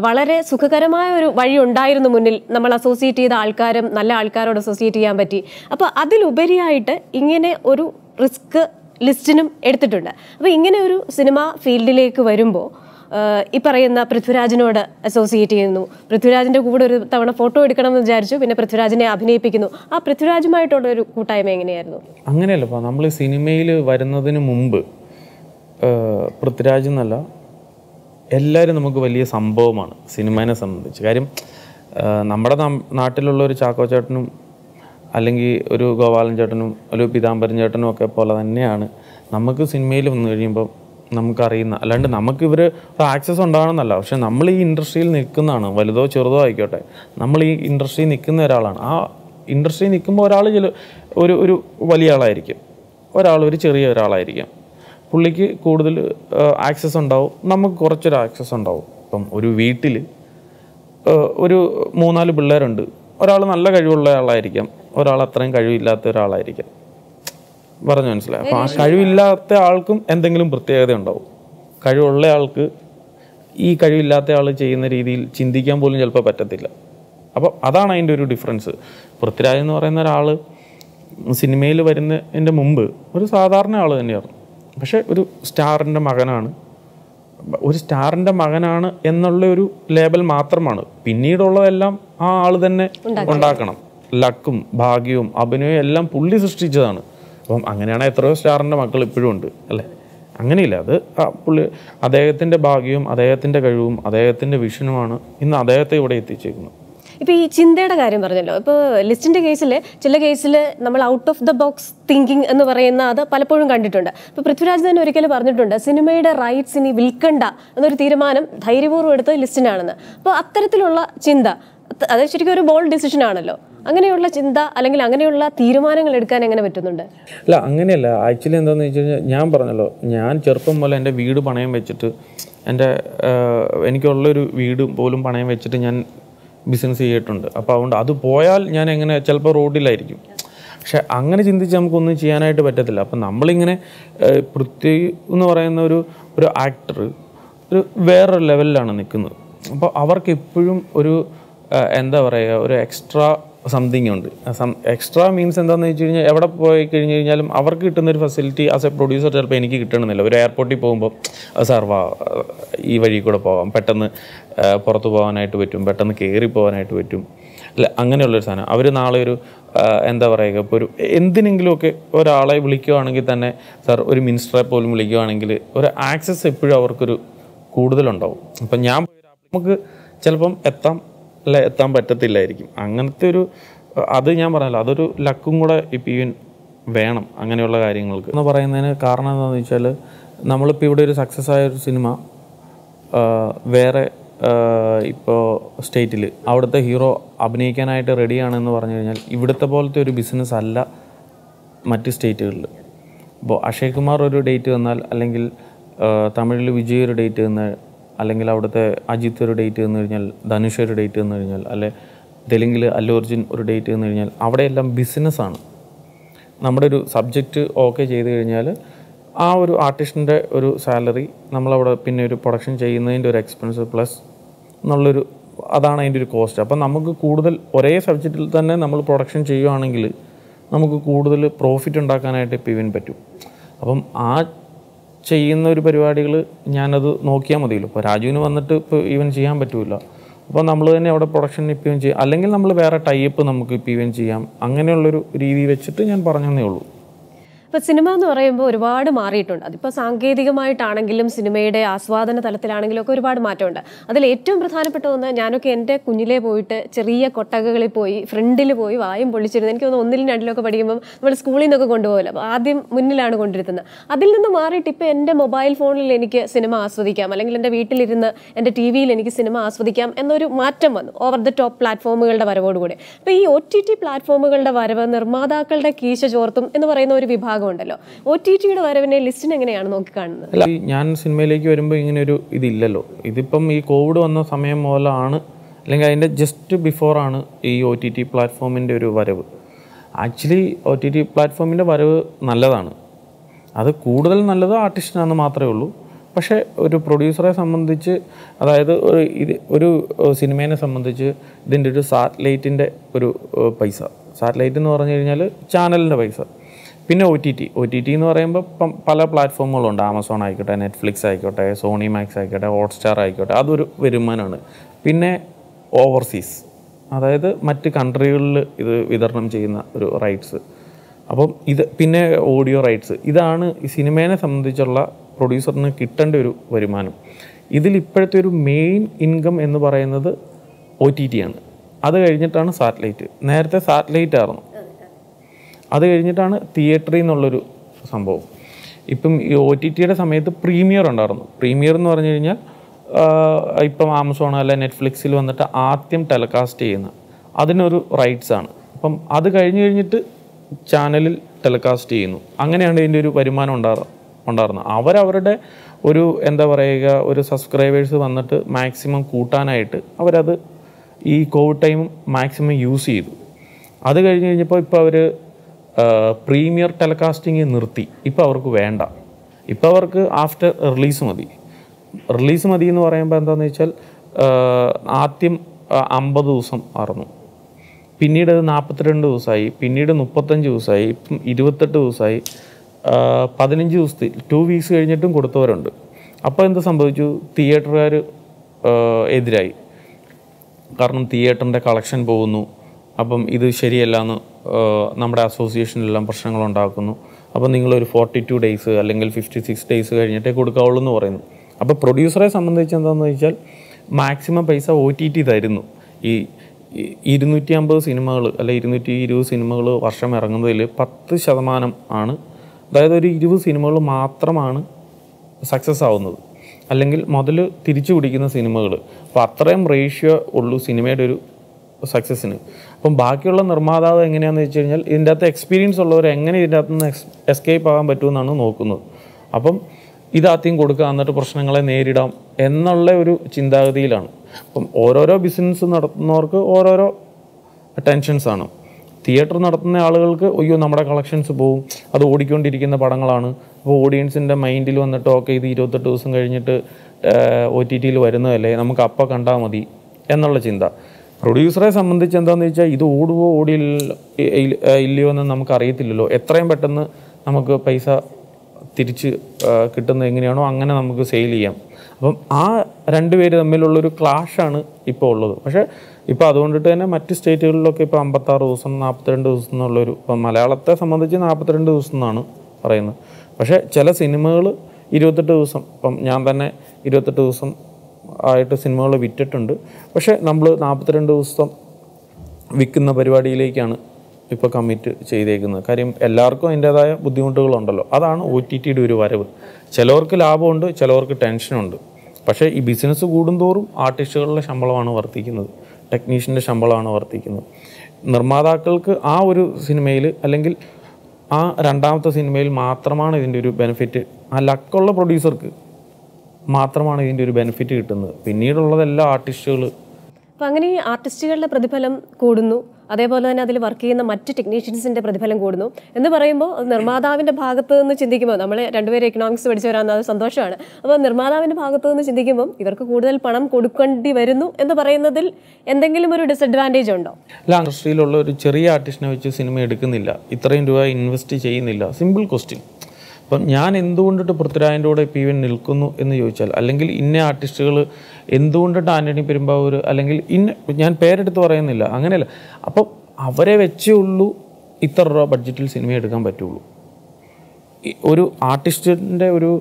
വളരെ സുഖകരമായ ഒരു വഴി ഉണ്ടായിരുന്നു മുന്നിൽ. നമ്മൾ അസോസിയേറ്റ് ചെയ്ത ആൾക്കാരും നല്ല ആൾക്കാരോട് അസോസിയേറ്റ് ചെയ്യാൻ പറ്റി. അപ്പോൾ അതിലുപരിയായിട്ട് ഇങ്ങനെ ഒരു റിസ്ക് ലിസ്റ്റിനും എടുത്തിട്ടുണ്ട്. അപ്പോൾ ഇങ്ങനെ ഒരു സിനിമ ഫീൽഡിലേക്ക് വരുമ്പോൾ ഈ പറയുന്ന പൃഥ്വിരാജിനോട് അസോസിയേറ്റ് ചെയ്യുന്നു. പൃഥ്വിരാജിന്റെ കൂടെ ഒരു തവണ ഫോട്ടോ എടുക്കണം എന്ന് വിചാരിച്ചു പിന്നെ പൃഥ്വിരാജിനെ അഭിനയിപ്പിക്കുന്നു. ആ പൃഥ്വിരാജുമായിട്ടുള്ള ഒരു കൂട്ടായ്മ എങ്ങനെയായിരുന്നു? അങ്ങനെയല്ല ഇപ്പോൾ നമ്മൾ സിനിമയിൽ വരുന്നതിന് മുമ്പ് പൃഥ്വിരാജ് എന്നല്ല എല്ലാവരും നമുക്ക് വലിയ സംഭവമാണ് സിനിമേനെ സംബന്ധിച്ച്. കാര്യം നമ്മുടെ നാട്ടിലുള്ള ഒരു ചാക്കോ ചേട്ടനും അല്ലെങ്കിൽ ഒരു ഗോപാലൻ ചേട്ടനും ഒരു പീതാംബരൻ ചേട്ടനും ഒക്കെ പോലെ തന്നെയാണ്. നമുക്ക് സിനിമയിൽ വന്നു കഴിയുമ്പോൾ നമുക്കറിയുന്ന അല്ലാണ്ട് നമുക്ക് ഇവർ ആക്സസ് ഉണ്ടാകണമെന്നല്ല. പക്ഷെ നമ്മൾ ഈ ഇൻഡസ്ട്രിയിൽ നിൽക്കുന്നതാണ്. വലുതോ ചെറുതോ ആയിക്കോട്ടെ. നമ്മൾ ഈ ഇൻഡസ്ട്രിയിൽ നിൽക്കുന്ന ഒരാളാണ്. ആ ഇൻഡസ്ട്രിയിൽ നിൽക്കുമ്പോൾ ഒരാൾ ചില ഒരു ഒരു വലിയ ആളായിരിക്കും. ഒരാൾ ഒരു ചെറിയ ഒരാളായിരിക്കും. പുള്ളിക്ക് കൂടുതൽ ആക്സസ് ഉണ്ടാവും. നമുക്ക് കുറച്ചൊരു ആക്സസ് ഉണ്ടാവും. ഇപ്പം ഒരു വീട്ടിൽ ഒരു മൂന്നാൽ പിള്ളേരുണ്ട്. ഒരാൾ നല്ല കഴിവുള്ള ആളായിരിക്കാം. ഒരാൾ അത്രയും കഴിവില്ലാത്ത ഒരാളായിരിക്കും. പറഞ്ഞു മനസ്സിലായി? അപ്പോൾ ആ കഴിവില്ലാത്ത ആൾക്കും എന്തെങ്കിലും പ്രത്യേകത ഉണ്ടാവും. കഴിവുള്ള ആൾക്ക് ഈ കഴിവില്ലാത്ത ആൾ ചെയ്യുന്ന രീതിയിൽ ചിന്തിക്കാൻ പോലും ചിലപ്പോൾ പറ്റത്തില്ല. അപ്പോൾ അതാണ് അതിന്റെ ഒരു ഡിഫറൻസ് പൃഥ്വിരാജ് എന്ന് പറയുന്ന ഒരാൾ സിനിമയിൽ വരുന്നതിന്റെ മുമ്പ് ഒരു സാധാരണ ആൾ തന്നെയായിരുന്നു. പക്ഷേ ഒരു സ്റ്റാറിന്റെ മകനാണ്. ഒരു സ്റ്റാറിന്റെ മകനാണ് എന്നുള്ള ഒരു ലേബൽ മാത്രമാണ്. പിന്നീടുള്ളതെല്ലാം ആ ആൾ തന്നെ ഉണ്ടാക്കണം. ലക്കും ഭാഗ്യവും അഭിനയവും എല്ലാം പുള്ളി സൃഷ്ടിച്ചതാണ്. അപ്പം അങ്ങനെയാണ് എത്രയോ സ്റ്റാറിന്റെ മക്കൾ ഇപ്പോഴും ഉണ്ട് അല്ലേ? അങ്ങനെയില്ല അത് ആ പുള്ളി അദ്ദേഹത്തിന്റെ ഭാഗ്യവും അദ്ദേഹത്തിന്റെ കഴിവും അദ്ദേഹത്തിന്റെ വിഷനുമാണ് ഇന്ന് അദ്ദേഹത്തെ ഇവിടെ എത്തിച്ചേക്കുന്നത്. ഇപ്പോൾ ഈ ചിന്തയുടെ കാര്യം പറഞ്ഞല്ലോ ഇപ്പോൾ ലിസ്റ്റിന്റെ കേസിൽ ചില കേസിൽ നമ്മൾ out of the box thinking എന്ന് പറയുന്ന അത് പലപ്പോഴും കണ്ടിട്ടുണ്ട്. ഇപ്പോൾ പൃഥ്വിരാജ് തന്നെ ഒരിക്കൽ പറഞ്ഞിട്ടുണ്ട് സിനിമയുടെ റൈറ്റ്സ് ഇനി വിൽക്കണ്ട എന്നൊരു തീരുമാനം ധൈര്യപൂർവം എടുത്തത് ലിസ്റ്റിനാണെന്ന്. അപ്പോൾ അത്തരത്തിലുള്ള ചിന്ത അത് ശരിക്കും ഒരു ബോൾഡ് ഡിസിഷൻ ആണല്ലോ. അങ്ങനെയുള്ള ചിന്ത അല്ലെങ്കിൽ അങ്ങനെയുള്ള തീരുമാനങ്ങൾ എടുക്കാൻ എങ്ങനെ പറ്റുന്നുണ്ട്? അല്ല അങ്ങനെയല്ല. ആക്ച്വലി എന്താണെന്ന് വെച്ച് കഴിഞ്ഞാൽ ഞാൻ പറഞ്ഞല്ലോ ഞാൻ ചെറുപ്പം പോലെ എന്റെ വീട് പണയം വെച്ചിട്ട് എന്റെ എനിക്കുള്ളൊരു വീട് പോലും പണയം വെച്ചിട്ട് ഞാൻ ബിസിനസ് ചെയ്തിട്ടുണ്ട്. അപ്പോൾ അതുകൊണ്ട് അത് പോയാൽ ഞാൻ എങ്ങനെ ചിലപ്പോൾ റോഡിലായിരിക്കും. പക്ഷെ അങ്ങനെ ചിന്തിച്ച് നമുക്കൊന്നും ചെയ്യാനായിട്ട് പറ്റത്തില്ല. അപ്പം നമ്മളിങ്ങനെ പൃഥ്വി എന്ന് പറയുന്ന ഒരു ഒരു ആക്ടർ ഒരു വേറൊരു ലെവലിലാണ് നിൽക്കുന്നത്. അപ്പോൾ അവർക്ക് എപ്പോഴും ഒരു എന്താ പറയുക ഒരു എക്സ്ട്രാ സംതിങ് ഉണ്ട്. എക്സ്ട്രാ മീൻസ് എന്താണെന്ന് വെച്ച് കഴിഞ്ഞാൽ എവിടെ പോയി കഴിഞ്ഞ് കഴിഞ്ഞാലും അവർക്ക് കിട്ടുന്ന ഒരു ഫെസിലിറ്റി ആസ് എ പ്രൊഡ്യൂസർ ചിലപ്പോൾ എനിക്ക് കിട്ടണമെന്നില്ല. ഒരു എയർപോർട്ടിൽ പോകുമ്പോൾ സാർ വാ ഈ വഴി കൂടെ പോകാം. പെട്ടെന്ന് പുറത്ത് പോകാനായിട്ട് പറ്റും. പെട്ടെന്ന് കയറി പോകാനായിട്ട് പറ്റും. അല്ല അങ്ങനെയുള്ളൊരു സാധനം. അവർ നാളെ ഒരു എന്താ പറയുക ഇപ്പോൾ ഒരു എന്തിനെങ്കിലുമൊക്കെ ഒരാളെ വിളിക്കുകയാണെങ്കിൽ തന്നെ സർ ഒരു മിനിസ്റ്ററെ പോലും വിളിക്കുകയാണെങ്കിൽ ഒരു ആക്സസ് എപ്പോഴും അവർക്കൊരു കൂടുതലുണ്ടാവും. അപ്പം ഞാൻ നമുക്ക് ചിലപ്പം എത്താം. എത്താൻ പറ്റത്തില്ലായിരിക്കും. അങ്ങനത്തെ ഒരു അത് ഞാൻ പറഞ്ഞല്ലോ അതൊരു ലക്കും കൂടെ ഇപ്പം വേണം അങ്ങനെയുള്ള കാര്യങ്ങൾക്ക്. എന്ന് പറയുന്നതിന് കാരണം എന്താണെന്ന് വെച്ചാൽ നമ്മളിപ്പോൾ ഇവിടെ ഒരു സക്സസ് ആയ ഒരു സിനിമ വേറെ ഇപ്പോൾ സ്റ്റേറ്റിൽ അവിടുത്തെ ഹീറോ അഭിനയിക്കാനായിട്ട് റെഡിയാണെന്ന് പറഞ്ഞു കഴിഞ്ഞാൽ ഇവിടുത്തെ പോലത്തെ ഒരു ബിസിനസ് അല്ല മറ്റ് സ്റ്റേറ്റുകളിൽ ഇപ്പോൾ അക്ഷയ് കുമാർ ഒരു ഡേറ്റ് വന്നാൽ അല്ലെങ്കിൽ തമിഴിൽ വിജയ് ഒരു ഡേറ്റ് തന്നാൽ അല്ലെങ്കിൽ അവിടുത്തെ അജിത്ത് ഒരു ഡേറ്റ് തന്നു കഴിഞ്ഞാൽ ധനുഷ് ഒരു ഡേറ്റ് തന്നു കഴിഞ്ഞാൽ അല്ലെ തെലുങ്കിൽ അല്ലു ഒരു ഡേറ്റ് തന്നു കഴിഞ്ഞാൽ അവിടെയെല്ലാം ബിസിനസ്സാണ് നമ്മുടെ ഒരു സബ്ജക്റ്റ് ഓക്കെ ചെയ്ത് കഴിഞ്ഞാൽ ആ ഒരു ആർട്ടിസ്റ്റിന്റെ ഒരു സാലറി നമ്മളവിടെ പിന്നെ ഒരു പ്രൊഡക്ഷൻ ചെയ്യുന്നതിന്റെ ഒരു എക്സ്പെൻസ് പ്ലസ് എന്നുള്ളൊരു അതാണ് അതിന്റെ ഒരു കോസ്റ്റ് അപ്പം നമുക്ക് കൂടുതൽ ഒരേ സബ്ജക്റ്റിൽ തന്നെ നമ്മൾ പ്രൊഡക്ഷൻ ചെയ്യുകയാണെങ്കിൽ നമുക്ക് കൂടുതൽ പ്രോഫിറ്റ് ഉണ്ടാക്കാനായിട്ട് പിവിൻ പറ്റും. അപ്പം ആ ചെയ്യുന്ന ഒരു പരിപാടികൾ ഞാനത് നോക്കിയാൽ മതിയല്ലോ. ഇപ്പോൾ രാജുവിന് വന്നിട്ട് ഇപ്പോൾ ഈവൻ ചെയ്യാൻ പറ്റില്ല അപ്പോൾ നമ്മൾ തന്നെ അവിടെ പ്രൊഡക്ഷൻ ഇപ്പോൾ ചെയ്യാം. അല്ലെങ്കിൽ നമ്മൾ വേറെ ടൈപ്പ് നമുക്ക് ഇപ്പോൾ ഇവൻ ചെയ്യാം. അങ്ങനെയുള്ളൊരു രീതി വെച്ചിട്ട് ഞാൻ പറഞ്ഞതേ ഉള്ളൂ. ഇപ്പൊ സിനിമ എന്ന് പറയുമ്പോൾ ഒരുപാട് മാറിയിട്ടുണ്ട്. അതിപ്പോൾ സാങ്കേതികമായിട്ടാണെങ്കിലും സിനിമയുടെ ആസ്വാദന തലത്തിലാണെങ്കിലും ഒക്കെ ഒരുപാട് മാറ്റമുണ്ട്. അതിൽ ഏറ്റവും പ്രധാനപ്പെട്ട ഒന്ന് ഞാനൊക്കെ എന്റെ കുഞ്ഞിലെ പോയിട്ട് ചെറിയ കൊട്ടകകളിൽ പോയി ഫ്രണ്ടിൽ പോയി വായും പൊളിച്ചിരുന്നു എനിക്ക് തോന്നുന്നു ഒന്നിലും രണ്ടിലൊക്കെ പഠിക്കുമ്പോൾ നമ്മൾ സ്കൂളിൽ നിന്നൊക്കെ കൊണ്ടുപോകില്ല അപ്പോൾ ആദ്യം മുന്നിലാണ് കൊണ്ടിരുന്നത്. അതിൽ നിന്ന് മാറിയിട്ട് ഇപ്പോൾ എന്റെ മൊബൈൽ ഫോണിൽ എനിക്ക് സിനിമ ആസ്വദിക്കാം. അല്ലെങ്കിൽ എന്റെ വീട്ടിലിരുന്ന് എന്റെ ടി വിയിൽ എനിക്ക് സിനിമ ആസ്വദിക്കാം എന്നൊരു മാറ്റം വന്നു. ഓവർ ദ ടോപ്പ് പ്ലാറ്റ്ഫോമുകളുടെ വരവോടുകൂടി. അപ്പോൾ ഈ ഒ ടി ടി പ്ലാറ്റ്ഫോമുകളുടെ വരവ് നിർമ്മാതാക്കളുടെ കീശ ചോർത്തും എന്ന് പറയുന്ന ഒരു വിഭാഗം ഉണ്ടല്ലോ. ഒ ടി ടിയുടെ വരവിനെ ലിസ്റ്റിന് എങ്ങനെയാണ് നോക്കിക്കാണുന്നത് ഞാൻ സിനിമയിലേക്ക് വരുമ്പോൾ ഇങ്ങനെ ഒരു ഇതില്ലല്ലോ. ഇതിപ്പം ഈ കോവിഡ് വന്ന സമയം മുതലാണ് അല്ലെങ്കിൽ അതിന്റെ ജസ്റ്റ് ബിഫോറാണ് ഈ ഒ ടി ടി പ്ലാറ്റ്ഫോമിന്റെ ഒരു വരവ്. ആക്ച്വലി ഒ ടി ടി പ്ലാറ്റ്ഫോമിന്റെ വരവ് നല്ലതാണ്. അത് കൂടുതൽ നല്ലത് ആർട്ടിസ്റ്റിനാണെന്ന് മാത്രമേ ഉള്ളൂ. പക്ഷേ ഒരു പ്രൊഡ്യൂസറെ സംബന്ധിച്ച് അതായത് ഒരു ഇത് ഒരു സിനിമേനെ സംബന്ധിച്ച് ഇതിന്റെ ഒരു സാറ്റലൈറ്റിന്റെ ഒരു പൈസ. സാറ്റലൈറ്റ് എന്ന് പറഞ്ഞു കഴിഞ്ഞാൽ ചാനലിന്റെ പൈസ. പിന്നെ O T T O T T എന്ന് പറയുമ്പോൾ ഇപ്പം പല പ്ലാറ്റ്ഫോമുകളുണ്ട്. ആമസോൺ ആയിക്കോട്ടെ നെറ്റ്ഫ്ലിക്സ് ആയിക്കോട്ടെ സോണി മാക്സ് ആയിക്കോട്ടെ ഹോട്ട്സ്റ്റാർ ആയിക്കോട്ടെ. അതൊരു വരുമാനമാണ്. പിന്നെ ഓവർസീസ് അതായത് മറ്റ് കൺട്രികളിൽ ഇത് വിതരണം ചെയ്യുന്ന ഒരു റൈറ്റ്സ് അപ്പം ഇത് പിന്നെ ഓഡിയോ റൈറ്റ്സ് ഇതാണ് ഈ സിനിമേനെ സംബന്ധിച്ചുള്ള പ്രൊഡ്യൂസറിന് കിട്ടേണ്ട ഒരു വരുമാനം. ഇതിൽ ഇപ്പോഴത്തെ ഒരു മെയിൻ ഇൻകം എന്ന് പറയുന്നത് ഒ ടി ടി ആണ്. അത് കഴിഞ്ഞിട്ടാണ് സാറ്റലൈറ്റ് നേരത്തെ സാറ്റലൈറ്റ് ആയിരുന്നു. അത് കഴിഞ്ഞിട്ടാണ് തിയേറ്ററിൽ നിന്നുള്ളൊരു സംഭവം. ഇപ്പം ഈ ഒ ടി ടിയുടെ സമയത്ത് പ്രീമിയർ ഉണ്ടായിരുന്നു. പ്രീമിയർ എന്ന് പറഞ്ഞു കഴിഞ്ഞാൽ ഇപ്പം ആമസോൺ അല്ല നെറ്റ്ഫ്ലിക്സിൽ വന്നിട്ട് ആദ്യം ടെലികാസ്റ്റ് ചെയ്യുന്ന അതിനൊരു റൈറ്റ്സ് ആണ്. അപ്പം അത് കഴിഞ്ഞ് കഴിഞ്ഞിട്ട് ചാനലിൽ ടെലികാസ്റ്റ് ചെയ്യുന്നു. അങ്ങനെയാണ് ഇതിന്റെ ഒരു വരുമാനം ഉണ്ടാകുക ഉണ്ടായിരുന്നത്. അവരവരുടെ ഒരു എന്താ പറയുക ഒരു സബ്സ്ക്രൈബേഴ്സ് വന്നിട്ട് മാക്സിമം കൂട്ടാനായിട്ട് അവരത് ഈ കോവിഡ് ടൈം മാക്സിമം യൂസ് ചെയ്തു. അത് കഴിഞ്ഞ് കഴിഞ്ഞപ്പോൾ ഇപ്പോൾ അവർ പ്രീമിയർ ടെലികാസ്റ്റിംഗ് നിർത്തി. ഇപ്പോൾ അവർക്ക് വേണ്ട. ഇപ്പോൾ അവർക്ക് ആഫ്റ്റർ റിലീസ് മതി. റിലീസ് മതി എന്ന് പറയുമ്പോൾ എന്താണെന്ന് വെച്ചാൽ ആദ്യം അമ്പത് ദിവസം ആയിരുന്നു പിന്നീട് അത് നാൽപ്പത്തിരണ്ട് ദിവസമായി പിന്നീട് മുപ്പത്തഞ്ച് ദിവസമായി ഇപ്പം ഇരുപത്തെട്ട് ദിവസമായി പതിനഞ്ച് ദിവസത്തിൽ ടു വീക്സ് കഴിഞ്ഞിട്ടും കൊടുത്തവരുണ്ട്. അപ്പോൾ എന്ത് സംഭവിച്ചു? തിയേറ്ററുകാർ എതിരായി. കാരണം തിയേറ്ററിന്റെ കളക്ഷൻ പോകുന്നു. അപ്പം ഇത് ശരിയല്ല എന്ന് നമ്മുടെ അസോസിയേഷനിലെല്ലാം പ്രശ്നങ്ങൾ ഉണ്ടാക്കുന്നു അപ്പം നിങ്ങളൊരു ഫോർട്ടി ടു ഡേയ്സ് അല്ലെങ്കിൽ ഫിഫ്റ്റി സിക്സ് ഡേയ്സ് കഴിഞ്ഞിട്ടേ കൊടുക്കാവുള്ളൂ എന്ന് പറയുന്നു. അപ്പോൾ പ്രൊഡ്യൂസറെ സംബന്ധിച്ച് എന്താണെന്ന് വെച്ചാൽ മാക്സിമം പൈസ ഒ ടി ടി തരുന്നു. ഈ ഈ ഇരുന്നൂറ്റി അമ്പത് സിനിമകൾ അല്ലെ ഇരുന്നൂറ്റി ഇരുപത് സിനിമകൾ വർഷം ഇറങ്ങുന്നതിൽ പത്ത് ശതമാനം ആണ്. അതായത് ഒരു ഇരുപത് സിനിമകൾ മാത്രമാണ് സക്സസ് ആവുന്നത്. അല്ലെങ്കിൽ മുതൽ തിരിച്ചു പിടിക്കുന്ന സിനിമകൾ അപ്പോൾ അത്രയും റേഷ്യോ ഉള്ളൂ സിനിമയുടെ ഒരു സക്സസ്സിന് അപ്പം ബാക്കിയുള്ള നിർമ്മാതാവ് എങ്ങനെയാണെന്ന് വെച്ച് കഴിഞ്ഞാൽ ഇതിന്റെ അകത്ത് എക്സ്പീരിയൻസ് ഉള്ളവർ എങ്ങനെ ഇതിന്റെ അകത്ത് നിന്ന് എസ്കേപ്പ് ആകാൻ പറ്റുമെന്നാണ് നോക്കുന്നത്. അപ്പം ഇതാദ്യം കൊടുക്കുക എന്നിട്ട് പ്രശ്നങ്ങളെ നേരിടാം എന്നുള്ള ഒരു ചിന്താഗതിയിലാണ്. അപ്പം ഓരോരോ ബിസിനസ് നടത്തുന്നവർക്ക് ഓരോരോ ടെൻഷൻസാണ് തിയേറ്റർ നടത്തുന്ന ആളുകൾക്ക് അയ്യോ നമ്മുടെ കളക്ഷൻസ് പോവും അത് ഓടിക്കൊണ്ടിരിക്കുന്ന പടങ്ങളാണ്. അപ്പോൾ ഓഡിയൻസിന്റെ മൈൻഡിൽ വന്നിട്ട് ഓക്കെ ഇത് ഇരുപത്തെട്ട് ദിവസം കഴിഞ്ഞിട്ട് ഒ ടി ടിയിൽ വരുന്നതല്ലേ നമുക്ക് അപ്പം കണ്ടാൽ മതി എന്നുള്ള ചിന്ത. പ്രൊഡ്യൂസറെ സംബന്ധിച്ച് എന്താണെന്ന് വെച്ചാൽ ഇത് ഓടുവോ ഓടിയില്ല ഇല്ലയോ എന്ന് നമുക്ക് അറിയത്തില്ലല്ലോ എത്രയും പെട്ടെന്ന് നമുക്ക് പൈസ തിരിച്ച് കിട്ടുന്നത് എങ്ങനെയാണോ അങ്ങനെ നമുക്ക് സെയിൽ ചെയ്യാം. അപ്പം ആ രണ്ട് പേര് തമ്മിലുള്ളൊരു ക്ലാഷാണ് ഇപ്പോൾ ഉള്ളത്. പക്ഷേ ഇപ്പോൾ അതുകൊണ്ടിട്ട് തന്നെ മറ്റ് സ്റ്റേറ്റുകളിലൊക്കെ ഇപ്പോൾ അമ്പത്താറ് ദിവസം നാൽപ്പത്തിരണ്ട് ദിവസം എന്നുള്ളൊരു ഇപ്പം മലയാളത്തെ സംബന്ധിച്ച് നാൽപ്പത്തിരണ്ട് ദിവസം എന്നാണ് പറയുന്നത്. പക്ഷേ ചില സിനിമകൾ ഇരുപത്തെട്ട് ദിവസം ഇപ്പം ഞാൻ തന്നെ ഇരുപത്തെട്ട് ദിവസം ആയിട്ട് സിനിമകൾ വിറ്റിട്ടുണ്ട്. പക്ഷേ നമ്മൾ നാൽപ്പത്തിരണ്ട് ദിവസം വിൽക്കുന്ന പരിപാടിയിലേക്കാണ് ഇപ്പോൾ കമ്മിറ്റ് ചെയ്തേക്കുന്നത്. കാര്യം എല്ലാവർക്കും അതിന്റേതായ ബുദ്ധിമുട്ടുകളുണ്ടല്ലോ. അതാണ് ഒ ടി ടിയുടെ ഒരു വരവ്. ചിലവർക്ക് ലാഭമുണ്ട് ചിലവർക്ക് ടെൻഷനുണ്ട്. പക്ഷേ ഈ ബിസിനസ് കൂടുന്തോറും ആർട്ടിസ്റ്റുകളുടെ ശമ്പളമാണ് വർദ്ധിക്കുന്നത്. ടെക്നീഷ്യന്റെ ശമ്പളമാണ് വർദ്ധിക്കുന്നത്. നിർമ്മാതാക്കൾക്ക് ആ ഒരു സിനിമയിൽ അല്ലെങ്കിൽ ആ രണ്ടാമത്തെ സിനിമയിൽ മാത്രമാണ് ഇതിന്റെ ഒരു ബെനിഫിറ്റ് ആ ലക്കുള്ള പ്രൊഡ്യൂസർക്ക് മാത്രമാണ് ഇതിന്റെ ഒരു ബെനിഫിറ്റ് കിട്ടുന്നത്. പിന്നീടുള്ളതെല്ലാം ആർട്ടിസ്റ്റുകൾ അപ്പോൾ അങ്ങനെ ഈ ആർട്ടിസ്റ്റുകളുടെ പ്രതിഫലം കൂടുന്നു. അതേപോലെ തന്നെ അതിൽ വർക്ക് ചെയ്യുന്ന മറ്റ് ടെക്നീഷ്യൻസിന്റെ പ്രതിഫലം കൂടുന്നു. എന്ന് പറയുമ്പോൾ നിർമ്മാതാവിന്റെ ഭാഗത്ത് നിന്ന് ചിന്തിക്കുമ്പോൾ നമ്മൾ രണ്ടുപേരും എക്കണോമിക്സ് പഠിച്ചു വരാമെന്ന് അത് സന്തോഷമാണ്. അപ്പോൾ നിർമ്മാതാവിന്റെ ഭാഗത്ത് നിന്ന് ചിന്തിക്കുമ്പോൾ ഇവർക്ക് കൂടുതൽ പണം കൊടുക്കേണ്ടി വരുന്നു എന്ന് പറയുന്നതിൽ എന്തെങ്കിലും ഒരു ഡിസഡ്വാന്റേജ് ഉണ്ടോ? അല്ല ഇൻഡസ്ട്രിയിലുള്ള ഒരു ചെറിയ ആർട്ടിസ്റ്റിനെ വെച്ച് സിനിമ എടുക്കുന്നില്ല. ഇത്രയും രൂപ ഇൻവെസ്റ്റ് ചെയ്യുന്നില്ല. സിമ്പിൾ ക്വസ്റ്റ്യൻ അപ്പം ഞാൻ എന്തുകൊണ്ടിട്ട് പൃഥ്വിരാജിന്റെ കൂടെ പി വി നിൽക്കുന്നു എന്ന് ചോദിച്ചാൽ അല്ലെങ്കിൽ ഇന്ന ആർട്ടിസ്റ്റുകൾ എന്തുകൊണ്ടിട്ട് ആന്റണി പെരുമ്പാവൂർ അല്ലെങ്കിൽ ഇന്ന ഞാൻ പേരെടുത്ത് പറയുന്നില്ല അങ്ങനെയല്ല. അപ്പം അവരെ വെച്ചേ ഉള്ളൂ ഇത്ര രൂപ ബഡ്ജറ്റിൽ സിനിമ എടുക്കാൻ പറ്റുള്ളൂ. ഒരു ആർട്ടിസ്റ്റിന്റെ ഒരു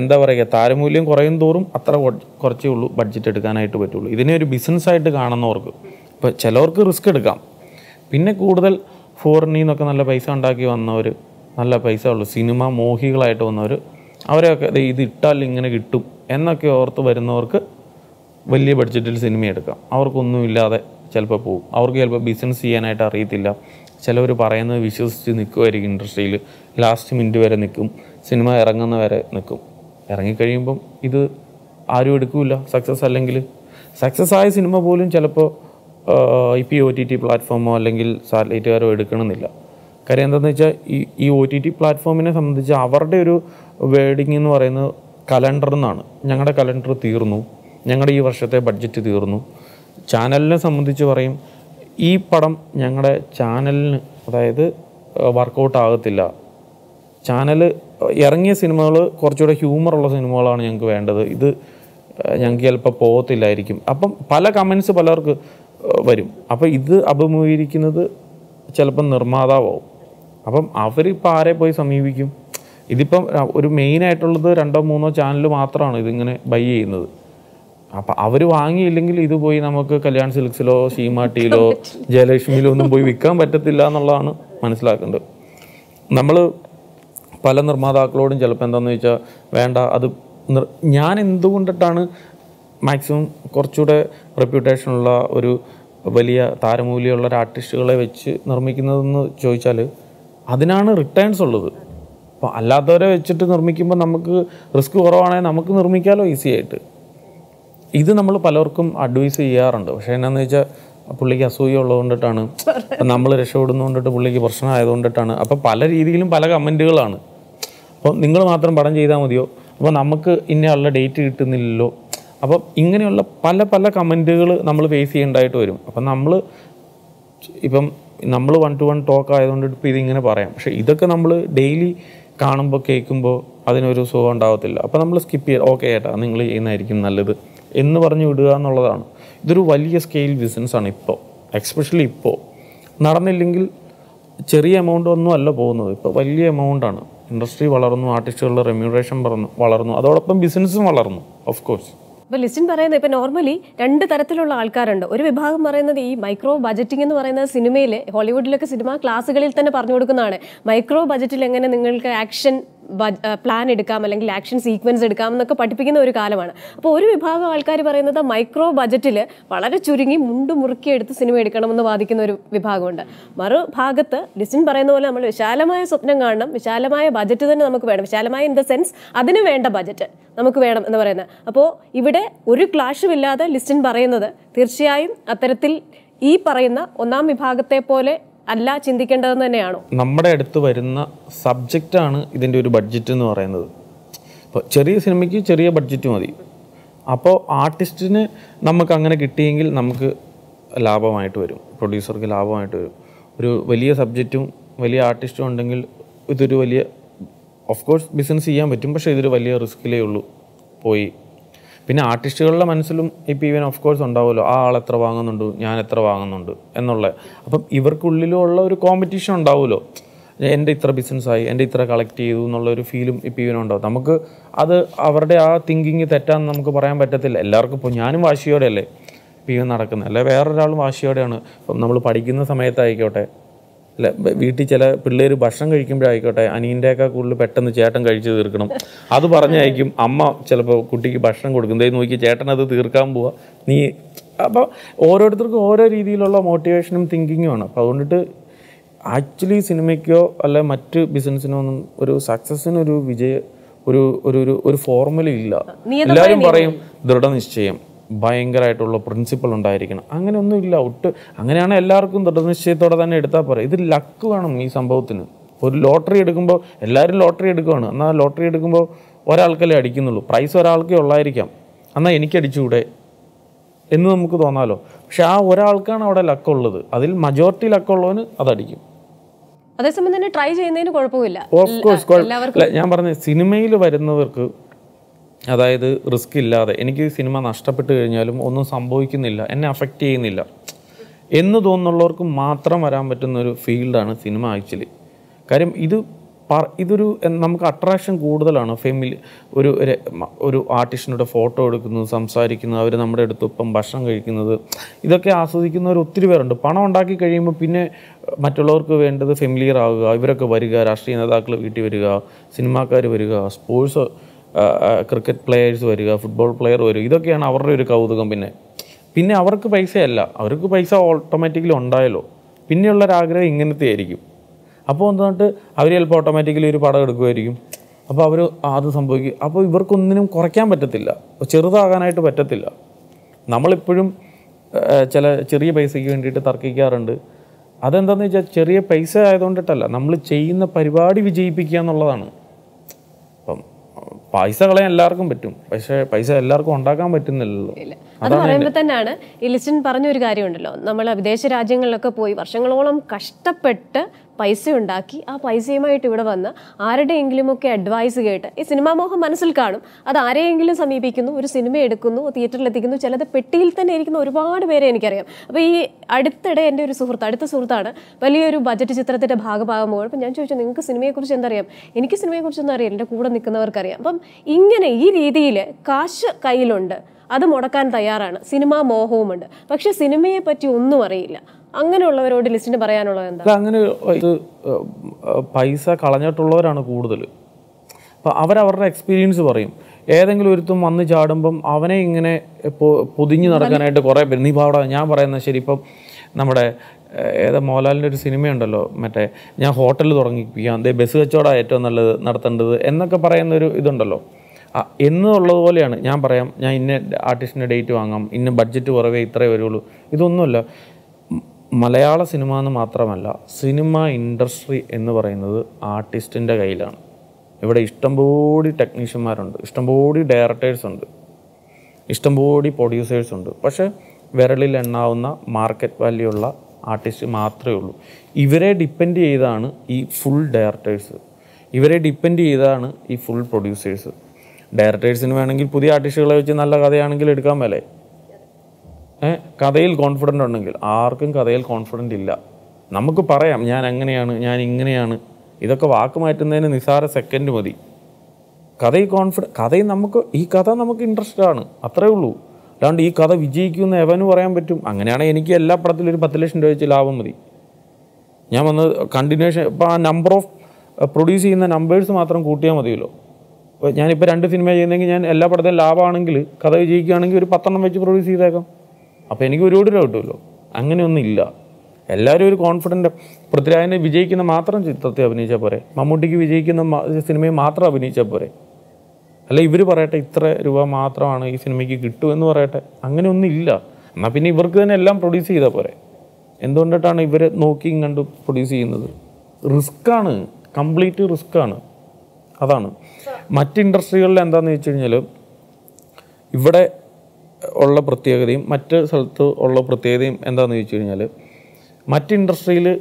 എന്താ പറയുക താരമൂല്യം കുറയും തോറും അത്ര കുറച്ചേ ഉള്ളൂ ബഡ്ജറ്റ് എടുക്കാനായിട്ട് പറ്റുള്ളൂ. ഇതിനെ ഒരു ബിസിനസ്സായിട്ട് കാണുന്നവർക്ക് ഇപ്പോൾ ചിലവർക്ക് റിസ്ക് എടുക്കാം. പിന്നെ കൂടുതൽ ഫോറിനിൽ നിന്നൊക്കെ നല്ല പൈസ ഉണ്ടാക്കി വന്നവർ നല്ല പൈസ ഉള്ളു. സിനിമ മോഹികളായിട്ട് വന്നവർ അവരെയൊക്കെ ഇത് ഇട്ടാൽ ഇങ്ങനെ കിട്ടും എന്നൊക്കെ ഓർത്ത് വരുന്നവർക്ക് വലിയ ബഡ്ജറ്റിൽ സിനിമ എടുക്കാം. അവർക്കൊന്നുമില്ലാതെ ചിലപ്പോൾ പോകും അവർക്ക് ചിലപ്പോൾ ബിസിനസ് ചെയ്യാനായിട്ട് അറിയത്തില്ല. ചിലവർ പറയുന്നത് വിശ്വസിച്ച് നിൽക്കുമായിരിക്കും ഇൻഡസ്ട്രിയിൽ ലാസ്റ്റ് മിനിറ്റ് വരെ നിൽക്കും സിനിമ ഇറങ്ങുന്ന വരെ നിൽക്കും ഇറങ്ങിക്കഴിയുമ്പം ഇത് ആരും എടുക്കില്ല സക്സസ് അല്ലെങ്കിൽ സക്സസ് ആയ സിനിമ പോലും ചിലപ്പോൾ ഇപ്പോൾ ഒ ടി ടി പ്ലാറ്റ്ഫോമോ അല്ലെങ്കിൽ സാറ്റലൈറ്റുകാരോ എടുക്കണമെന്നില്ല. കാര്യം എന്താണെന്ന് വെച്ചാൽ ഈ ഈ ഒ ടി ടി പ്ലാറ്റ്ഫോമിനെ സംബന്ധിച്ച് അവരുടെ ഒരു വേഡിങ് എന്ന് പറയുന്നത് കലണ്ടർ എന്നാണ്. ഞങ്ങളുടെ കലണ്ടർ തീർന്നു. ഞങ്ങളുടെ ഈ വർഷത്തെ ബഡ്ജറ്റ് തീർന്നു. ചാനലിനെ സംബന്ധിച്ച് പറയും ഈ പടം ഞങ്ങളുടെ ചാനലിന് അതായത് വർക്കൗട്ട് ആകത്തില്ല. ചാനൽ ഇറങ്ങിയ സിനിമകൾ കുറച്ചുകൂടെ ഹ്യൂമറുള്ള സിനിമകളാണ് ഞങ്ങൾക്ക് വേണ്ടത്. ഇത് ഞങ്ങൾക്ക് ചിലപ്പോൾ പോകത്തില്ലായിരിക്കും. അപ്പം പല കമൻസ് പലർക്ക് വരും. അപ്പോൾ ഇത് അഭിമുഖീകരിക്കുന്നത് ചിലപ്പം നിർമ്മാതാവാവും. അപ്പം അവരിപ്പോൾ ആരെ പോയി സമീപിക്കും? ഇതിപ്പം ഒരു മെയിനായിട്ടുള്ളത് രണ്ടോ മൂന്നോ ചാനൽ മാത്രമാണ് ഇതിങ്ങനെ ബൈ ചെയ്യുന്നത്. അപ്പം അവർ വാങ്ങിയില്ലെങ്കിൽ ഇത് പോയി നമുക്ക് കല്യാൺ സിൽക്സിലോ ഷീമാട്ടിയിലോ ജയലക്ഷ്മിയിലോ ഒന്നും പോയി വിൽക്കാൻ പറ്റത്തില്ല എന്നുള്ളതാണ് മനസ്സിലാക്കേണ്ടത്. നമ്മൾ പല നിർമ്മാതാക്കളോടും ചിലപ്പോൾ എന്താണെന്ന് ചോദിച്ചാൽ വേണ്ട അത് ഞാൻ എന്തുകൊണ്ടിട്ടാണ് മാക്സിമം കുറച്ചുകൂടെ റെപ്യൂട്ടേഷനുള്ള ഒരു വലിയ താരമൂല്യമുള്ള ഒരു ആർട്ടിസ്റ്റുകളെ വെച്ച് നിർമ്മിക്കുന്നതെന്ന് ചോദിച്ചാൽ അതിനാണ് റിട്ടേൺസ് ഉള്ളത്. അപ്പോൾ അല്ലാത്തവരെ വെച്ചിട്ട് നിർമ്മിക്കുമ്പോൾ നമുക്ക് റിസ്ക് കുറവാണെങ്കിൽ നമുക്ക് നിർമ്മിക്കാമല്ലോ ഈസി ആയിട്ട്. ഇത് നമ്മൾ പലർക്കും അഡ്വൈസ് ചെയ്യാറുണ്ട്. പക്ഷേ എന്നാന്ന് വെച്ചാൽ പുള്ളിക്ക് അസൂയ ഉള്ളതുകൊണ്ടിട്ടാണ് നമ്മൾ രക്ഷപ്പെടുന്നതുകൊണ്ടിട്ട് പുള്ളിക്ക് പ്രശ്നം ആയതുകൊണ്ടിട്ടാണ് അപ്പോൾ പല രീതിയിലും പല കമന്റുകളാണ് അപ്പോൾ നിങ്ങൾ മാത്രം പടം ചെയ്താൽ മതിയോ? അപ്പോൾ നമുക്ക് ഇന്നയാളുടെ ഡേറ്റ് കിട്ടുന്നില്ലല്ലോ. അപ്പം ഇങ്ങനെയുള്ള പല പല കമന്റുകൾ നമ്മൾ ഫേസ് ചെയ്യേണ്ടതായിട്ട് വരും. അപ്പം നമ്മൾ ഇപ്പം നമ്മൾ വൺ ടു വൺ ടോക്ക് ആയതുകൊണ്ട് ഇപ്പോൾ ഇതിങ്ങനെ പറയാം. പക്ഷേ ഇതൊക്കെ നമ്മൾ ഡെയിലി കാണുമ്പോൾ കേൾക്കുമ്പോൾ അതിനൊരു സുഖം ഉണ്ടാകത്തില്ല അപ്പോൾ നമ്മൾ സ്കിപ്പ് ചെയ്യുക ഓക്കെ ഏട്ടാ നിങ്ങൾ ചെയ്യുന്നതായിരിക്കും നല്ലത് എന്ന് പറഞ്ഞ് വിടുക എന്നുള്ളതാണ്. ഇതൊരു വലിയ സ്കെയിൽ ബിസിനസ്സാണ് ഇപ്പോൾ എക്സ്പെഷ്യലി ഇപ്പോൾ നടന്നില്ലെങ്കിൽ ചെറിയ എമൗണ്ട് ഒന്നും അല്ല പോകുന്നത്. ഇപ്പോൾ വലിയ എമൗണ്ടാണ് ഇൻഡസ്ട്രി വളർന്നു ആർട്ടിസ്റ്റുകളുടെ റെമ്യൂറേഷൻ വളർന്നു അതോടൊപ്പം ബിസിനസ്സും വളർന്നു ഓഫ് കോഴ്സ് ഇപ്പൊ ലിസ്റ്റിൻ പറയുന്നത് ഇപ്പൊ നോർമലി രണ്ട് തരത്തിലുള്ള ആൾക്കാരുണ്ട്. ഒരു വിഭാഗം പറയുന്നത് ഈ മൈക്രോ ബജറ്റിംഗ് എന്ന് പറയുന്നത് സിനിമയിലെ ഹോളിവുഡിലൊക്കെ സിനിമ ക്ലാസ്സുകളിൽ തന്നെ പറഞ്ഞു കൊടുക്കുന്നതാണ് മൈക്രോ ബജറ്റിൽ എങ്ങനെ നിങ്ങൾക്ക് ആക്ഷൻ പ്ലാൻ എടുക്കാം അല്ലെങ്കിൽ ആക്ഷൻ സീക്വൻസ് എടുക്കാം എന്നൊക്കെ പഠിപ്പിക്കുന്ന ഒരു കാലമാണ്. അപ്പോൾ ഒരു വിഭാഗം ആൾക്കാർ പറയുന്നത് മൈക്രോ ബജറ്റിൽ വളരെ ചുരുങ്ങി മുണ്ട് മുറുക്കി എടുത്ത് സിനിമ എടുക്കണമെന്ന് വാദിക്കുന്ന ഒരു വിഭാഗമുണ്ട്. മറുഭാഗത്ത് ഡിസിൻ പറയുന്ന പോലെ നമ്മൾ വിശാലമായ സ്വപ്നം കാണണം വിശാലമായ ബജറ്റ് തന്നെ നമുക്ക് വേണം. വിശാലമായ ഇൻ ദ സെൻസ് അതിന് വേണ്ട ബജറ്റ് നമുക്ക് വേണം എന്ന് പറയുന്നത്. അപ്പോൾ ഇവിടെ ഒരു ക്ലാഷും ഇല്ലാതെ ലിസ്റ്റിൻ പറയുന്നത് തീർച്ചയായും അത്തരത്തിൽ ഈ പറയുന്ന ഒന്നാം വിഭാഗത്തെ പോലെ അല്ല ചിന്തിക്കേണ്ടതെന്ന് തന്നെയാണോ? നമ്മുടെ അടുത്ത് വരുന്ന സബ്ജക്റ്റ് ആണ് ഇതിന്റെ ഒരു ബഡ്ജറ്റ് എന്ന് പറയുന്നത്. ഇപ്പോൾ ചെറിയ സിനിമയ്ക്ക് ചെറിയ ബഡ്ജറ്റ് മതി. അപ്പോൾ ആർട്ടിസ്റ്റിന് നമുക്ക് അങ്ങനെ കിട്ടിയെങ്കിൽ നമുക്ക് ലാഭമായിട്ട് വരും. പ്രൊഡ്യൂസർക്ക് ലാഭമായിട്ട് വരും. ഒരു വലിയ സബ്ജക്റ്റും വലിയ ആർട്ടിസ്റ്റും ഉണ്ടെങ്കിൽ ഇതൊരു വലിയ ഓഫ് കോഴ്സ് ബിസിനസ് ചെയ്യാൻ പറ്റും. പക്ഷേ ഇതൊരു വലിയ റിസ്ക്കിലേ ഉള്ളൂ പോയി പിന്നെ ആർട്ടിസ്റ്റുകളുടെ മനസ്സിലും ഇപ്പോൾ ഈവൻ ഓഫ് കോഴ്സ് ഉണ്ടാവുമല്ലോ. ആ ആൾ എത്ര വാങ്ങുന്നുണ്ട് ഞാൻ എത്ര വാങ്ങുന്നുണ്ട് എന്നുള്ള. അപ്പം ഇവർക്കുള്ളിലും ഉള്ള ഒരു കോമ്പറ്റീഷൻ ഉണ്ടാവുമല്ലോ. എന്റെ ഇത്ര ബിസിനസ്സായി എന്റെ ഇത്ര കളക്ട് ചെയ്തു എന്നുള്ള ഒരു ഫീലും ഇപ്പോൾ ഇവനുണ്ടാവും നമുക്ക് അത് അവരുടെ ആ തിങ്കിങ് തെറ്റാന്ന് നമുക്ക് പറയാൻ പറ്റത്തില്ല. എല്ലാവർക്കും ഇപ്പോൾ ഞാനും വാശിയോടെ അല്ലേ ഇപ്പോൾ ഇവൻ നടക്കുന്നത്. അല്ലെ വേറൊരാളും വാശിയോടെയാണ്. ഇപ്പം നമ്മൾ പഠിക്കുന്ന സമയത്തായിക്കോട്ടെ അല്ല വീട്ടിൽ ചില പിള്ളേർ ഭക്ഷണം കഴിക്കുമ്പോഴായിക്കോട്ടെ അനിയന്റെയൊക്കെ കൂടുതൽ പെട്ടെന്ന് ചേട്ടൻ കഴിച്ചു തീർക്കണം. അത് പറഞ്ഞായിരിക്കും അമ്മ ചിലപ്പോൾ കുട്ടിക്ക് ഭക്ഷണം കൊടുക്കും. ദേ നോക്കി ചേട്ടൻ അത് തീർക്കാൻ പോവാ. നീ അപ്പോൾ ഓരോരുത്തർക്കും ഓരോ രീതിയിലുള്ള മോട്ടിവേഷനും തിങ്കിങ്ങും ആണ്. അപ്പോൾ അതുകൊണ്ടിട്ട് ആക്ച്വലി സിനിമയ്ക്കോ അല്ല മറ്റ് ബിസിനസ്സിനോ ഒന്നും ഒരു സക്സസ്സിനൊരു വിജയ ഒരു ഒരു ഒരു ഒരു ഫോർമുല ഇല്ല. എല്ലാവരും പറയും ദൃഢനിശ്ചയം. ഭയങ്കരമായിട്ടുള്ള പ്രിൻസിപ്പൾ ഉണ്ടായിരിക്കണം. അങ്ങനെയൊന്നുമില്ല. ഒട്ട് അങ്ങനെയാണ് എല്ലാവർക്കും ദൃഢനിശ്ചയത്തോടെ തന്നെ എടുത്താൽ പോരാ. ഇത് ലക്ക് വേണം ഈ സംഭവത്തിന്. ഒരു ലോട്ടറി എടുക്കുമ്പോൾ എല്ലാവരും ലോട്ടറി എടുക്കുവാണ്. എന്നാൽ ലോട്ടറി എടുക്കുമ്പോൾ ഒരാൾക്കല്ലേ അടിക്കുന്നുള്ളൂ. പ്രൈസ് ഒരാൾക്കേ ഉള്ളായിരിക്കാം. എന്നാൽ എനിക്കടിച്ചുകൂടെ എന്ന് നമുക്ക് തോന്നാലോ. പക്ഷെ ആ ഒരാൾക്കാണ് അവിടെ ലക്കുള്ളത് അതിൽ മജോറിറ്റി ലക്കുള്ളവന് അതടിക്കും. അതേസമയം തന്നെ ട്രൈ ചെയ്യുന്നതിന് കുഴപ്പമില്ല. ഞാൻ പറഞ്ഞ സിനിമയിൽ വരുന്നവർക്ക് അതായത് റിസ്ക് ഇല്ലാതെ. എനിക്ക് സിനിമ നഷ്ടപ്പെട്ട് കഴിഞ്ഞാലും ഒന്നും സംഭവിക്കുന്നില്ല. എന്നെ അഫക്റ്റ് ചെയ്യുന്നില്ല. എന്ന് തോന്നുന്നുള്ളവർക്ക് മാത്രം വരാൻ പറ്റുന്ന ഒരു ഫീൽഡാണ് സിനിമ ആക്ച്വലി. കാര്യം ഇത് ഇതൊരു നമുക്ക് അട്രാക്ഷൻ കൂടുതലാണ്. ഫെമിലി ഒരു ഒരു ആർട്ടിസ്റ്റിനോട് ഫോട്ടോ എടുക്കുന്നത് സംസാരിക്കുന്നത് അവർ നമ്മുടെ അടുത്ത് ഇപ്പം ഭക്ഷണം കഴിക്കുന്നത് ഇതൊക്കെ ആസ്വദിക്കുന്നവർ ഒത്തിരി പേരുണ്ട്. പണം ഉണ്ടാക്കി കഴിയുമ്പോൾ പിന്നെ മറ്റുള്ളവർക്ക് വേണ്ടത് ഫെമിലിയർ ആവുക ഇവരൊക്കെ വരിക രാഷ്ട്രീയ നേതാക്കൾ വീട്ടിൽ വരിക സിനിമാക്കാർ വരിക സ്പോർട്സ് ക്രിക്കറ്റ് പ്ലെയേഴ്സ് വരിക ഫുട്ബോൾ പ്ലെയർ വരിക ഇതൊക്കെയാണ് അവരുടെ ഒരു കൗതുകം പിന്നെ. പിന്നെ അവർക്ക് പൈസയല്ല. അവർക്ക് പൈസ ഓട്ടോമാറ്റിക്കലി ഉണ്ടായല്ലോ. പിന്നെയുള്ളൊരാഗ്രഹം ഇങ്ങനത്തെ ആയിരിക്കും അപ്പോൾ എന്നിട്ട് അവർ ചിലപ്പോൾ ഓട്ടോമാറ്റിക്കലി ഒരു പടം എടുക്കുമായിരിക്കും. അപ്പോൾ അവർ അത് സംഭവിക്കും. അപ്പോൾ ഇവർക്കൊന്നിനും കുറയ്ക്കാൻ പറ്റത്തില്ല. ചെറുതാകാനായിട്ട് പറ്റത്തില്ല. നമ്മളിപ്പോഴും ചില ചെറിയ പൈസയ്ക്ക് വേണ്ടിയിട്ട് തർക്കിക്കാറുണ്ട്. അതെന്താണെന്ന് വെച്ചാൽ ചെറിയ പൈസ ആയതുകൊണ്ടിട്ടല്ല. നമ്മൾ ചെയ്യുന്ന പരിപാടി വിജയിപ്പിക്കുക എന്നുള്ളതാണ്. പൈസ കളയാൻ എല്ലാവർക്കും പറ്റും. പക്ഷേ പൈസ എല്ലാവർക്കും ഉണ്ടാക്കാൻ പറ്റുന്നില്ലല്ലോ. അത് പറയുമ്പോൾ തന്നെയാണ് ഈ ലിസ്റ്റിൻ പറഞ്ഞൊരു കാര്യമുണ്ടല്ലോ. നമ്മൾ വിദേശ രാജ്യങ്ങളിലൊക്കെ പോയി വർഷങ്ങളോളം കഷ്ടപ്പെട്ട് പൈസ ഉണ്ടാക്കി ആ പൈസയുമായിട്ട് ഇവിടെ വന്ന് ആരുടെയെങ്കിലുമൊക്കെ അഡ്വൈസ് കേട്ട് ഈ സിനിമാ മോഹം മനസ്സിൽ കാണും. അത് ആരെയെങ്കിലും സമീപിക്കുന്നു ഒരു സിനിമ എടുക്കുന്നു തിയേറ്ററിൽ എത്തിക്കുന്നു ചിലത് പെട്ടിയിൽ തന്നെ ഇരിക്കുന്ന ഒരുപാട് പേരെ എനിക്കറിയാം. അപ്പോൾ ഈ അടുത്തിടെ എന്റെ ഒരു സുഹൃത്ത് അടുത്ത സുഹൃത്താണ് വലിയൊരു ബജറ്റ് ചിത്രത്തിന്റെ ഭാഗമാകുമ്പോൾ അപ്പം ഞാൻ ചോദിച്ചു നിങ്ങൾക്ക് സിനിമയെക്കുറിച്ച് എന്തറിയാം? എനിക്ക് സിനിമയെക്കുറിച്ചൊന്നും അറിയാം എന്റെ കൂടെ നിൽക്കുന്നവർക്കറിയാം. അപ്പം ഇങ്ങനെ ഈ രീതിയിൽ കാശ് കയ്യിലുണ്ട്. അത് മുടക്കാൻ തയ്യാറാണ്. സിനിമാ മോഹവുമുണ്ട്. പക്ഷേ സിനിമയെ പറ്റി ഒന്നും അറിയില്ല. അങ്ങനെയുള്ളവരോട് ലിസ്റ്റിന് പറയാനുള്ളത് എന്താ? അങ്ങനെ ഇത് പൈസ കളഞ്ഞിട്ടുള്ളവരാണ് കൂടുതൽ. അപ്പോൾ അവരവരുടെ എക്സ്പീരിയൻസ് പറയും. ഏതെങ്കിലും ഒരുത്തും വന്ന് ചാടുമ്പം അവനെ ഇങ്ങനെ പൊതിഞ്ഞു നടക്കാനായിട്ട് കുറേ പേര് നീ പാടാ ഞാൻ പറയുന്നത് ശരി. ഇപ്പം നമ്മുടെ ഏതാ മോഹൻലാലിന്റെ ഒരു സിനിമയുണ്ടല്ലോ മറ്റേ ഞാൻ ഹോട്ടൽ തുടങ്ങിപ്പിക്കാം അതേ ബസ് കച്ചവടമാണ് ഏറ്റവും നല്ലത് നടത്തേണ്ടത് എന്നൊക്കെ പറയുന്ന ഒരു ഇതുണ്ടല്ലോ. എന്നുള്ളത് പോലെയാണ്. ഞാൻ പറയാം ഞാൻ ഇന്ന ആർട്ടിസ്റ്റിന്റെ ഡേറ്റ് വാങ്ങാം ഇന്ന ബഡ്ജറ്റ് കുറവേ ഇത്രേ വരുള്ളൂ. ഇതൊന്നുമല്ല. മലയാള സിനിമ എന്ന് മാത്രമല്ല സിനിമ ഇൻഡസ്ട്രി എന്ന് പറയുന്നത് ആർട്ടിസ്റ്റിന്റെ കയ്യിലാണ്. ഇവിടെ ഇഷ്ടംപോടി ടെക്നീഷ്യന്മാരുണ്ട് ഇഷ്ടംപോടി ഡയറക്ടേഴ്സ് ഉണ്ട് ഇഷ്ടംപോടി പ്രൊഡ്യൂസേഴ്സ് ഉണ്ട്. പക്ഷേ വിരലിൽ എണ്ണാവുന്ന മാർക്കറ്റ് വാല്യൂ ഉള്ള ആർട്ടിസ്റ്റ് മാത്രമേ ഉള്ളൂ. ഇവരെ ഡിപ്പെൻഡ് ചെയ്താണ് ഈ ഫുൾ ഡയറക്ടേഴ്സ് ഇവരെ ഡിപ്പെൻഡ് ചെയ്താണ് ഈ ഫുൾ പ്രൊഡ്യൂസേഴ്സ് ഡയറക്ടേഴ്സിന് വേണമെങ്കിൽ പുതിയ ആർട്ടിസ്റ്റുകളെ വെച്ച് നല്ല കഥയാണെങ്കിൽ എടുക്കാൻ മേലേ. കഥയിൽ കോൺഫിഡന്റ് ഉണ്ടെങ്കിൽ ആർക്കും കഥയിൽ കോൺഫിഡന്റ് ഇല്ല. നമുക്ക് പറയാം ഞാൻ അങ്ങനെയാണ് ഞാൻ ഇങ്ങനെയാണ്. ഇതൊക്കെ വാക്ക് മാറ്റുന്നതിന് നിസാര സെക്കൻഡ് മതി. കഥയിൽ കോൺഫിഡൻ കഥയിൽ നമുക്ക് ഈ കഥ നമുക്ക് ഇൻട്രസ്റ്റ് ആണ് അത്രേ ഉള്ളൂ. അല്ലാണ്ട് ഈ കഥ വിജയിക്കുമെന്ന് എവന് പറയാൻ പറ്റും? അങ്ങനെയാണെങ്കിൽ എനിക്ക് എല്ലാ പടത്തിലും ഒരു പത്ത് ലക്ഷം രൂപ വെച്ച് ലാഭം മതി. ഞാൻ വന്ന് കണ്ടിന്യൂഷൻ ഇപ്പോൾ ആ നമ്പർ ഓഫ് പ്രൊഡ്യൂസ് ചെയ്യുന്ന നമ്പേഴ്സ് മാത്രം കൂട്ടിയാൽ മതിയല്ലോ. ഞാനിപ്പോൾ രണ്ട് സിനിമ ചെയ്യുന്നെങ്കിൽ ഞാൻ എല്ലാ പടത്തിലും ലാഭമാണെങ്കിൽ കഥ വിജയിക്കുകയാണെങ്കിൽ ഒരു പത്തെണ്ണം വെച്ച് പ്രൊഡ്യൂസ് ചെയ്തേക്കാം. അപ്പോൾ എനിക്ക് ഒരു ഡൗട്ടുമല്ലോ അങ്ങനെയൊന്നും ഇല്ല. എല്ലാവരും ഒരു കോൺഫിഡന്റ് പൃഥ്വിരാജിനെ വിജയിക്കുന്ന മാത്രം ചിത്രത്തെ അഭിനയിച്ചാൽ പോരെ. മമ്മൂട്ടിക്ക് വിജയിക്കുന്ന സിനിമയെ മാത്രം അഭിനയിച്ചാൽ പോരെ. അല്ല ഇവർ പറയട്ടെ ഇത്ര രൂപ മാത്രമാണ് ഈ സിനിമയ്ക്ക് കിട്ടുമെന്ന് പറയട്ടെ. അങ്ങനെയൊന്നും ഇല്ല. എന്നാൽ പിന്നെ ഇവർക്ക് തന്നെ എല്ലാം പ്രൊഡ്യൂസ് ചെയ്താൽ പോരെ. എന്തുകൊണ്ടിട്ടാണ് ഇവരെ നോക്കിയും കണ്ട് പ്രൊഡ്യൂസ് ചെയ്യുന്നത്? റിസ്ക്കാണ് കംപ്ലീറ്റ് റിസ്ക്കാണ് അതാണ്. മറ്റ് ഇൻഡസ്ട്രികളിൽ എന്താണെന്ന് വെച്ച് കഴിഞ്ഞാൽ ഇവിടെ ഉള്ള പ്രത്യേകതയും മറ്റ് സ്ഥലത്ത് ഉള്ള പ്രത്യേകതയും എന്താണെന്ന് ചോദിച്ചു കഴിഞ്ഞാൽ മറ്റ് ഇൻഡസ്ട്രിയിൽ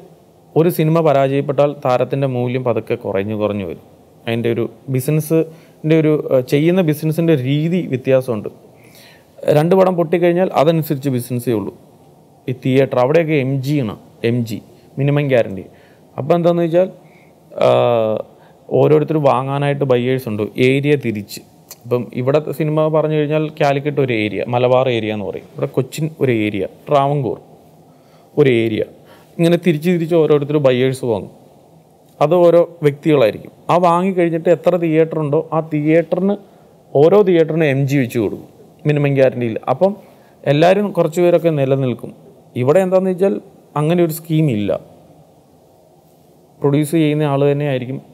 ഒരു സിനിമ പരാജയപ്പെട്ടാൽ താരത്തിന്റെ മൂല്യം പതുക്കെ കുറഞ്ഞു കുറഞ്ഞു വരും. അതിന്റെ ഒരു ബിസിനസ്സിന്റെ ഒരു ചെയ്യുന്ന ബിസിനസ്സിന്റെ രീതി വ്യത്യാസമുണ്ട്. രണ്ട് പടം പൊട്ടിക്കഴിഞ്ഞാൽ അതനുസരിച്ച് ബിസിനസ്സേ ഉള്ളൂ. ഈ തിയേറ്റർ അവിടെയൊക്കെ എം ജി ആണ് എം ജി മിനിമം ഗ്യാരണ്ടി അപ്പോൾ എന്താണെന്ന് വെച്ചാൽ ഓരോരുത്തർ വാങ്ങാനായിട്ട് ബയ്യേഴ്സ് ഉണ്ട് ഏരിയ തിരിച്ച്. ഇപ്പം ഇവിടെ സിനിമ പറഞ്ഞു കഴിഞ്ഞാൽ കാലിക്കറ്റ് ഒരു ഏരിയ മലബാർ ഏരിയ എന്ന് പറയും. ഇവിടെ കൊച്ചിൻ ഒരു ഏരിയ ട്രാവങ്കൂർ ഒരു ഏരിയ. ഇങ്ങനെ തിരിച്ച് തിരിച്ച് ഓരോരുത്തർ ബയ്യേഴ്സ് വാങ്ങും അത് ഓരോ വ്യക്തികളായിരിക്കും. ആ വാങ്ങിക്കഴിഞ്ഞിട്ട് എത്ര തിയേറ്റർ ഉണ്ടോ ആ തിയേറ്ററിന് ഓരോ തിയേറ്ററിന് എം ജി വെച്ച് കൊടുക്കും. മിനിമം ഗ്യാരണ്ടിയിൽ അപ്പം എല്ലാവരും കുറച്ച് പേരൊക്കെ നിലനിൽക്കും. ഇവിടെ എന്താണെന്ന് വെച്ചാൽ അങ്ങനെ ഒരു സ്കീം ഇല്ല. പ്രൊഡ്യൂസ് ചെയ്യുന്ന ആൾ തന്നെ ആയിരിക്കും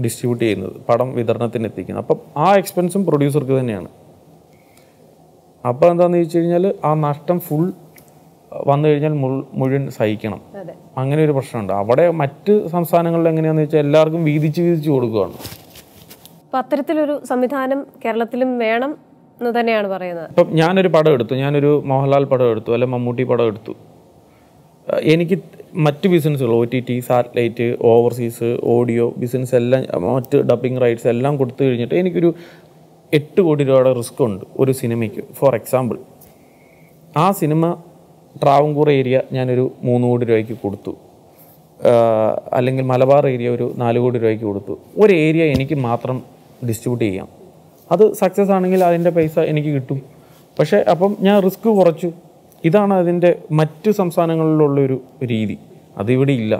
ഡിസ്ട്രിബ്യൂട്ട് ചെയ്യുന്നത് പടം വിതരണത്തിന് എത്തിക്കുന്നത്. അപ്പം ആ എക്സ്പെൻസും പ്രൊഡ്യൂസർക്ക് തന്നെയാണ്. അപ്പോൾ എന്താണെന്ന് വെച്ച് കഴിഞ്ഞാൽ ആ നഷ്ടം ഫുൾ വന്നു കഴിഞ്ഞാൽ മുൾ- മുഴുവൻ സഹിക്കണം. അങ്ങനെ ഒരു പ്രശ്നമുണ്ട്. അവിടെ മറ്റ് സംസ്ഥാനങ്ങളിൽ എങ്ങനെയാണെന്ന് വെച്ചാൽ എല്ലാവർക്കും വീതിച്ച് വീതിച്ച് കൊടുക്കുകയാണ് അപ്പൊ അത്തരത്തിലൊരു സംവിധാനം കേരളത്തിലും വേണം എന്ന് തന്നെയാണ് പറയുന്നത്. ഇപ്പം ഞാനൊരു പടം എടുത്തു. ഞാനൊരു മോഹൻലാൽ പടം എടുത്തു അല്ലെ മമ്മൂട്ടി പടം എടുത്തു. എനിക്ക് മറ്റ് ബിസിനസ്സുകൾ O T T satellite overseas audio business എല്ലാം മറ്റ് ഡബിങ് റൈറ്റ്സ് എല്ലാം കൊടുത്തു കഴിഞ്ഞിട്ട് എനിക്കൊരു എട്ട് കോടി രൂപയുടെ റിസ്ക് ഉണ്ട് ഒരു സിനിമയ്ക്ക്. ഫോർ എക്സാമ്പിൾ ആ സിനിമ ട്രാവൻകൂർ ഏരിയ ഞാനൊരു മൂന്ന് കോടി രൂപയ്ക്ക് കൊടുത്തു. അല്ലെങ്കിൽ മലബാർ ഏരിയ ഒരു നാല് കോടി രൂപയ്ക്ക് കൊടുത്തു. ഒരു ഏരിയ എനിക്ക് മാത്രം ഡിസ്ട്രിബ്യൂട്ട് ചെയ്യാം. അത് സക്സസ് ആണെങ്കിൽ അതിന്റെ പൈസ എനിക്ക് കിട്ടും. പക്ഷേ അപ്പം ഞാൻ റിസ്ക് കുറച്ചു. ഇതാണ് അതിന്റെ മറ്റു സംസ്ഥാനങ്ങളിലുള്ള ഒരു രീതി. അതിവിടെ ഇല്ല.